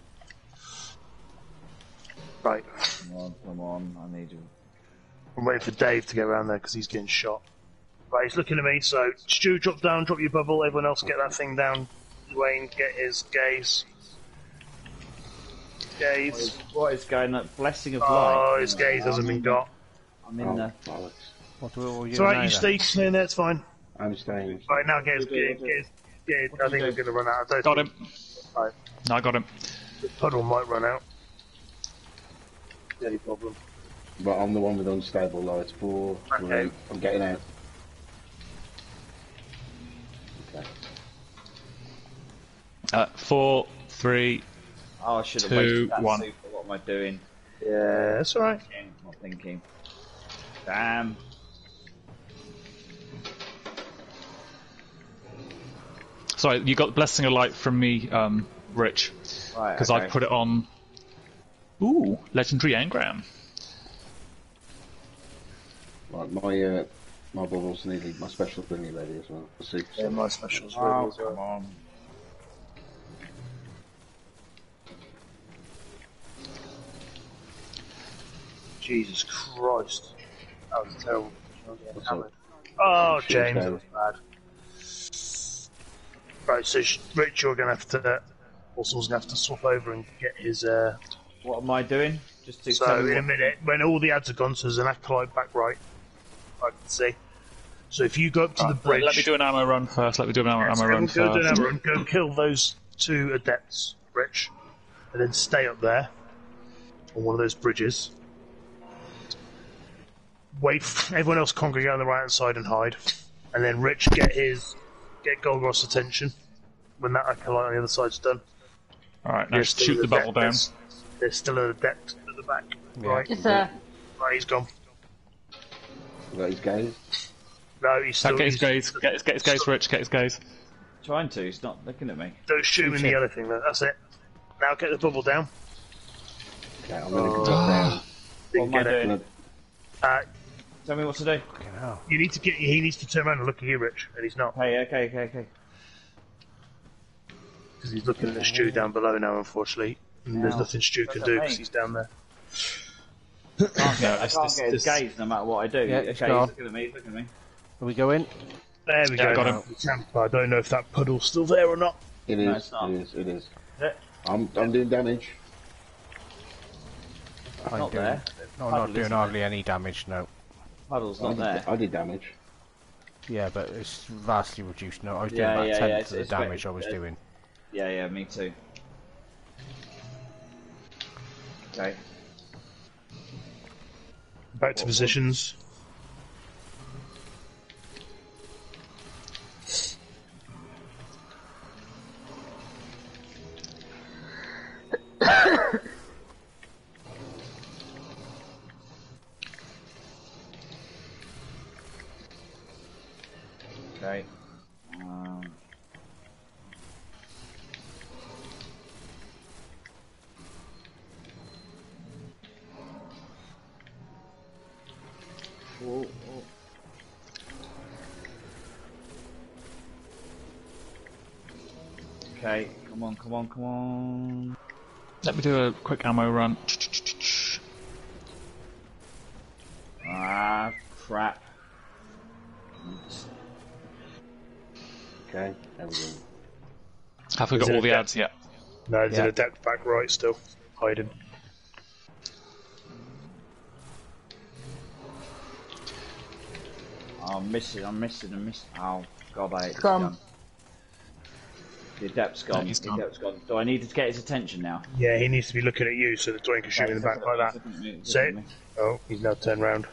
Speaker 1: Right.
Speaker 4: Come on, come on. I need you.
Speaker 1: I'm waiting for Dave to get around there because he's getting shot. Right, he's looking at me. So, Stu, drop down, drop your bubble. Everyone else, get that thing down. Dwayne, get his gaze. Gaze.
Speaker 4: What is going on? Blessing of life.
Speaker 1: Oh,
Speaker 4: light.
Speaker 1: his gaze hasn't been got.
Speaker 4: I'm in
Speaker 3: Oh,
Speaker 4: the.
Speaker 3: bollocks.
Speaker 2: What do we
Speaker 1: It's alright, you stay stay in there, it's fine.
Speaker 3: I'm staying.
Speaker 1: Right, now get his, get, get get I think we're going to run out. I don't
Speaker 5: Got him.
Speaker 1: Right.
Speaker 5: No, I got him.
Speaker 1: the puddle might run out. Any problem.
Speaker 3: But I'm the one with unstable lights. Four,
Speaker 1: Okay.
Speaker 3: three. I'm getting out. Okay.
Speaker 5: Uh, four, three.
Speaker 4: Oh, I should have
Speaker 5: Two,
Speaker 4: waited that
Speaker 5: one.
Speaker 4: super. What am I doing?
Speaker 1: Yeah, that's alright.
Speaker 4: Thinking, Not thinking. Damn.
Speaker 5: Sorry, you got blessing of light from me, um, Rich,
Speaker 4: Right.
Speaker 5: because
Speaker 4: okay.
Speaker 5: I put it on. Ooh, legendary engram.
Speaker 3: Right, my uh, my bubbles nearly my special thingy ready as well. The super.
Speaker 1: Yeah, my specials
Speaker 4: Oh,
Speaker 1: ready as
Speaker 4: come on.
Speaker 1: Jesus Christ. That was terrible.
Speaker 3: What's?
Speaker 1: Oh, James, that was bad. Right, so Rich, you're going to have to. Orsol's going to have to swap over and get his. Uh,
Speaker 4: What am I doing? Just to
Speaker 1: so, in a minute, when all the ads are gone, so there's an acolyte back right. I can see. So if you go up to the bridge.
Speaker 5: Let me do an ammo run first. Let me do an ammo,
Speaker 1: Yes,
Speaker 5: ammo
Speaker 1: go,
Speaker 5: run
Speaker 1: go, do an ammo run, go kill those two adepts, Rich, and then stay up there on one of those bridges. Wait, everyone else congregate on the right hand side and hide, and then Rich get his get Golgoroth's attention when that acolyte on the other side's done.
Speaker 5: All right, now shoot the
Speaker 1: an
Speaker 5: bubble down.
Speaker 1: There's, there's still an adept at the back.
Speaker 2: Yeah.
Speaker 1: Right,
Speaker 6: Yes, sir.
Speaker 1: right, he's gone.
Speaker 3: Got his gaze.
Speaker 1: No, he's still.
Speaker 5: Get his gaze. Get his, get his gaze, Rich. Get his gaze.
Speaker 4: Trying to. He's not looking at me.
Speaker 1: Don't shoot him in the other thing. though, That's it. Now get the bubble down.
Speaker 3: Okay, I'm gonna
Speaker 1: Oh.
Speaker 3: go down.
Speaker 1: Didn't
Speaker 4: What am I doing?
Speaker 1: Uh,
Speaker 4: Tell me what to do.
Speaker 2: Hell.
Speaker 1: You need to get. He needs to turn around and look at you, Rich, and he's not
Speaker 4: Hey, okay, okay, okay.
Speaker 1: because he's looking at Stu down below now. Unfortunately, and there's nothing Stu can do because he's down there.
Speaker 4: Can't get, I
Speaker 5: this-
Speaker 4: can't
Speaker 5: this-
Speaker 4: get his gaze no matter what I do.
Speaker 2: Yeah,
Speaker 4: okay,
Speaker 2: it's
Speaker 4: he's
Speaker 2: gone.
Speaker 4: looking at me. He's looking at me.
Speaker 2: Are we going?
Speaker 1: There we
Speaker 5: Yeah,
Speaker 1: go.
Speaker 5: I got him.
Speaker 1: We can- I don't know if that puddle's still there or not.
Speaker 3: It
Speaker 4: No,
Speaker 3: is.
Speaker 4: it's not.
Speaker 3: it is. It is.
Speaker 4: Is it?
Speaker 3: I'm I'm doing damage.
Speaker 2: I'm
Speaker 4: Not
Speaker 2: doing,
Speaker 4: there.
Speaker 2: No, I'm
Speaker 4: Puddle,
Speaker 2: not doing
Speaker 4: isn't it?
Speaker 2: hardly any damage, no.
Speaker 4: Puddle's
Speaker 3: I
Speaker 4: not
Speaker 3: did,
Speaker 4: there.
Speaker 3: I did damage.
Speaker 2: Yeah, but it's vastly reduced. No, I was doing about
Speaker 4: yeah,
Speaker 2: tenth
Speaker 4: yeah,
Speaker 2: of
Speaker 4: it's-
Speaker 2: the
Speaker 4: it's very-
Speaker 2: damage I was
Speaker 4: uh,
Speaker 2: doing.
Speaker 4: Yeah, yeah, me too. Okay.
Speaker 1: Back to positions.
Speaker 4: Okay, come on, come on, come on.
Speaker 5: Let me do a quick ammo run.
Speaker 4: Ah, crap.
Speaker 3: Okay. There we go.
Speaker 5: Have we got all the ads yet?
Speaker 1: No, there's
Speaker 2: Yeah.
Speaker 1: an adept back right still, hiding.
Speaker 4: Oh, I'm missing, I'm missing, I'm missing. Oh, God, I hate this
Speaker 6: Gone.
Speaker 4: gun. The adept's gone.
Speaker 5: he's
Speaker 4: the
Speaker 5: gone.
Speaker 4: adept's gone. Do I need to get his attention now?
Speaker 1: Yeah, he needs to be looking at you so that Dwayne can shoot him in the back like that.
Speaker 4: He's looking at me, he's
Speaker 1: Say it. Oh, he's now turned round.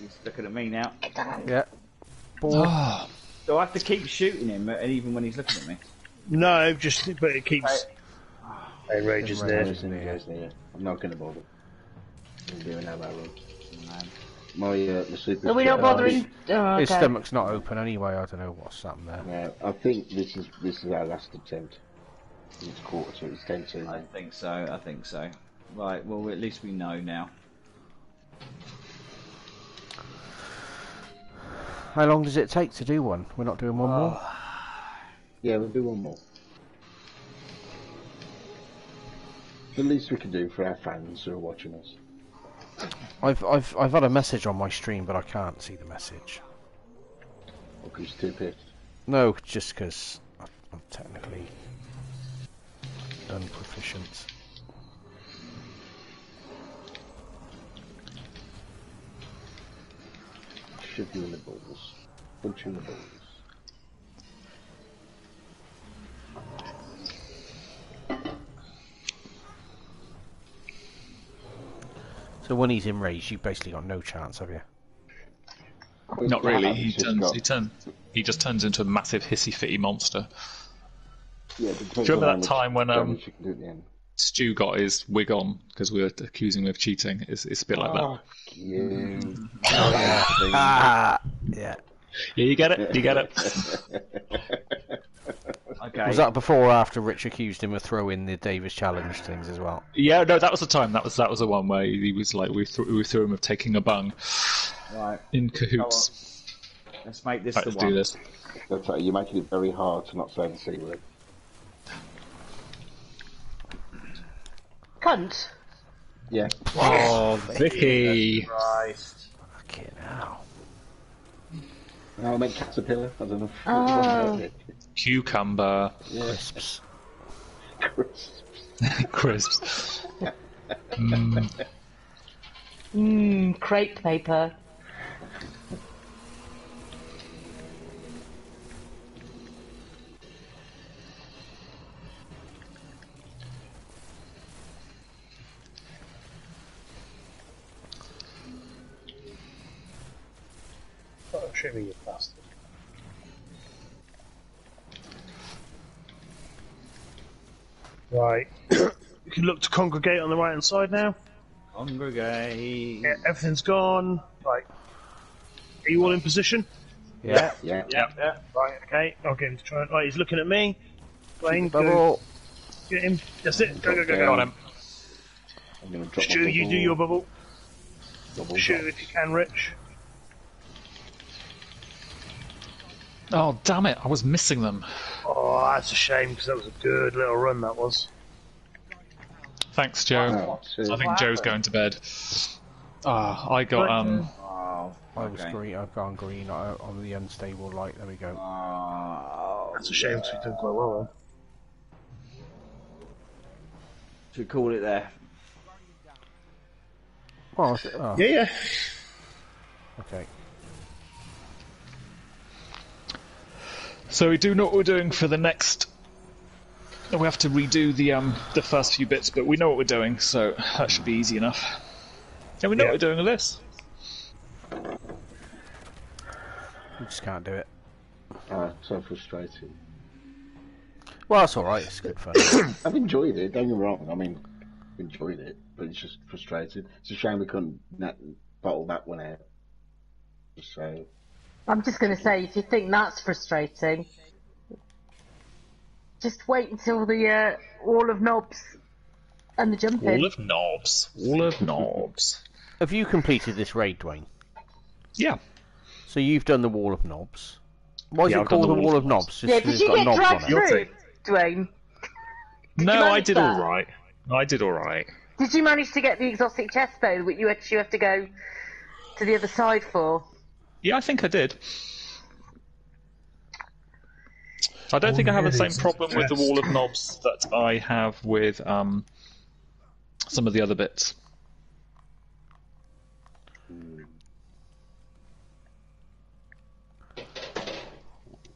Speaker 4: He's looking at me now.
Speaker 2: Yeah.
Speaker 5: Oh,
Speaker 4: Do I have to keep shooting him, uh, even when he's looking at me?
Speaker 1: No, just but it keeps. Enrage is
Speaker 2: Enrage.
Speaker 1: there.
Speaker 3: There's in gaze there. I'm not gonna bother. I'm doing that run.
Speaker 4: Man.
Speaker 3: My uh, the super.
Speaker 6: Are we not bothering? Oh,
Speaker 2: His stomach's not open anyway. I don't know what's happened there.
Speaker 3: Yeah, I think this is this is our last attempt. It's quarter to. It's ten to.
Speaker 4: I think so. I think so. Right. Well, at least we know now.
Speaker 2: How long does it take to do one? We're not doing one more.
Speaker 3: Yeah, we'll do one more. The least we can do for our fans who are watching us.
Speaker 2: I've I've I've had a message on my stream, but I can't see the message.
Speaker 3: Because too pissed.
Speaker 2: No, just because I'm technically unproficient.
Speaker 3: Shove you in the balls. Punch you in the balls.
Speaker 2: So when he's in rage, you've basically got no chance, have you?
Speaker 5: Not really.
Speaker 3: He's
Speaker 5: He
Speaker 3: just
Speaker 5: turns.
Speaker 3: got-
Speaker 5: He turns. He just turns into a massive hissy fitty monster.
Speaker 3: Yeah,
Speaker 5: Do you remember that time when, um,
Speaker 3: damage you can do at the end.
Speaker 5: Stu got his wig on because we were accusing him of cheating. It's, it's a bit like that.
Speaker 3: You.
Speaker 2: Ah, yeah.
Speaker 5: Yeah, you get it. You get it.
Speaker 4: Okay.
Speaker 2: Was that before or after Rich accused him of throwing the Davis challenge things as well?
Speaker 5: Yeah, no, that was the time. That was that was the one where he was like we threw, we threw him of taking a bung
Speaker 4: Right.
Speaker 5: in cahoots.
Speaker 4: Let's make this
Speaker 5: Right,
Speaker 4: the
Speaker 5: let's
Speaker 4: one.
Speaker 5: do this.
Speaker 3: That's right, you're making it very hard to not say the C word.
Speaker 6: Cunt.
Speaker 3: Yeah.
Speaker 5: Oh, Vicky.
Speaker 4: Christ.
Speaker 2: Fucking hell.
Speaker 3: No, I meant caterpillar. I don't know.
Speaker 6: Oh.
Speaker 5: Cucumber.
Speaker 2: Crisps.
Speaker 5: Crisps.
Speaker 6: Mmm, crepe paper.
Speaker 1: Oh, show me you bastard. Right. you can look to congregate on the right hand side now.
Speaker 4: Congregate.
Speaker 1: Yeah, everything's gone. Right. Are you all in position?
Speaker 2: Yeah.
Speaker 3: Yeah.
Speaker 1: Yeah. Yeah. Right, okay. I'll get him to try and. Right, he's looking at me. Wayne, go.
Speaker 2: Bubble.
Speaker 1: Get him. That's it. Go, go, go, go.
Speaker 5: Got him.
Speaker 3: I'm gonna drop
Speaker 1: Stu, you do your bubble.
Speaker 3: bubble
Speaker 1: Shoot
Speaker 3: drop.
Speaker 1: if you can, Rich.
Speaker 5: Oh damn it! I was missing them.
Speaker 1: Oh, that's a shame because that was a good little run. That was.
Speaker 5: Thanks, Joe.
Speaker 3: Oh, two.
Speaker 5: I think Joe's going to bed. Ah, I got um.
Speaker 4: Oh,
Speaker 2: I was green. I've gone green uh, on the unstable light. There we go.
Speaker 4: Oh,
Speaker 1: That's a shame because we've done quite well.
Speaker 4: Should call it there?
Speaker 2: Oh, is oh,
Speaker 1: Yeah, yeah.
Speaker 2: okay.
Speaker 5: So we do know what we're doing for the next. We have to redo the um the first few bits, but we know what we're doing, so that should be easy enough. And we know
Speaker 1: Yeah.
Speaker 5: what we're doing with this.
Speaker 2: We just can't do it.
Speaker 3: Ah, so frustrating.
Speaker 2: Well, that's all right. It's good fun.
Speaker 3: I've enjoyed it. Don't get me wrong. I mean, enjoyed it, but it's just frustrating. It's a shame we couldn't net, bottle that one out. So
Speaker 6: I'm just going to say, if you think that's frustrating, just wait until the uh, wall of knobs and the jumping.
Speaker 5: All of knobs. All of knobs.
Speaker 2: Have you completed this raid, Dwayne?
Speaker 5: Yeah.
Speaker 2: So you've done the wall of knobs. Why is
Speaker 5: Yeah,
Speaker 2: it
Speaker 5: I've done
Speaker 2: called
Speaker 5: the
Speaker 2: the wall of knobs? Just
Speaker 6: yeah,
Speaker 2: 'cause
Speaker 6: did you
Speaker 2: got
Speaker 6: get
Speaker 2: knobs
Speaker 6: dragged
Speaker 2: on it.
Speaker 6: Through,
Speaker 1: take-
Speaker 6: Dwayne?
Speaker 5: No, I did
Speaker 6: that?
Speaker 5: all right. I did all right.
Speaker 6: Did you manage to get the exotic chest bow that you actually have to go to the other side for?
Speaker 5: Yeah, I think I did. I don't think I have the same problem with the wall of knobs that I have with um, some of the other bits.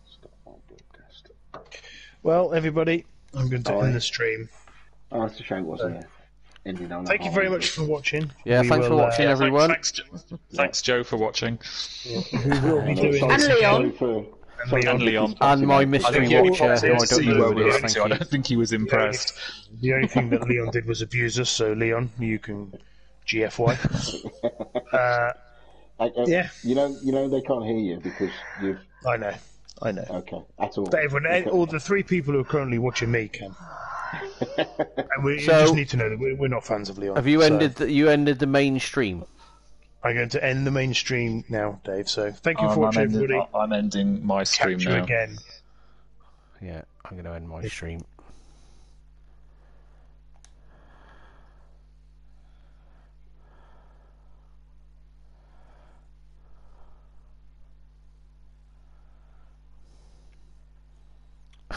Speaker 3: stop my broadcast.
Speaker 1: Well, everybody, I'm going to
Speaker 3: Oh,
Speaker 1: end the stream.
Speaker 3: Oh, it's a shame, wasn't it? Ending on
Speaker 1: Thank you
Speaker 3: high.
Speaker 1: very much for watching.
Speaker 2: Yeah,
Speaker 1: We
Speaker 2: thanks for
Speaker 1: will, uh,
Speaker 2: watching,
Speaker 5: Yeah,
Speaker 2: everyone.
Speaker 5: Thanks, thanks, Jo- thanks, Joe, for watching.
Speaker 1: We will
Speaker 6: And Leon.
Speaker 1: And Leon.
Speaker 3: for
Speaker 5: Leon.
Speaker 2: And my mystery watcher, I don't know
Speaker 1: where
Speaker 2: who it is. Thank
Speaker 5: to. I don't think he was impressed.
Speaker 1: The only thing that Leon did was abuse us, so Leon, you can GFY. uh,
Speaker 3: Like, uh,
Speaker 1: Yeah.
Speaker 3: You know, you know they can't hear you because you've
Speaker 1: I know. I know.
Speaker 3: Okay, at all.
Speaker 1: But everyone,
Speaker 3: Okay.
Speaker 1: all the three people who are currently watching me can. And we
Speaker 2: So-
Speaker 1: just need to know that we're, we're not fans of Leon.
Speaker 2: Have you
Speaker 1: so
Speaker 2: ended the, you ended the mainstream.
Speaker 1: I'm going to end the mainstream now, Dave. So thank you
Speaker 5: Um,
Speaker 1: for
Speaker 5: I'm,
Speaker 1: watching,
Speaker 5: ending,
Speaker 1: everybody.
Speaker 5: I'm ending my stream
Speaker 1: Catch you
Speaker 5: now.
Speaker 1: again.
Speaker 2: Yeah, I'm going to end my stream.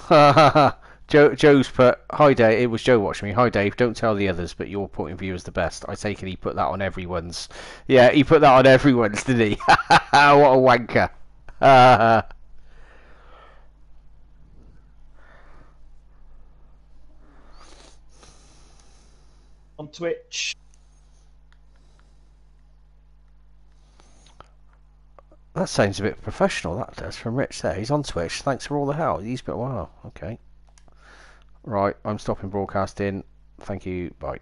Speaker 2: Joe, Joe's put, hi Dave, it was Joe watching me. Hi Dave, don't tell the others, but your point of view is the best. I take it he put that on everyone's. Yeah, he put that on everyone's, did he? what a wanker.
Speaker 4: On Twitch.
Speaker 2: That sounds a bit professional, that does, from Rich there. He's on Twitch. Thanks for all the help. He's been, wow, okay. Right, I'm stopping broadcasting. Thank you. Bye.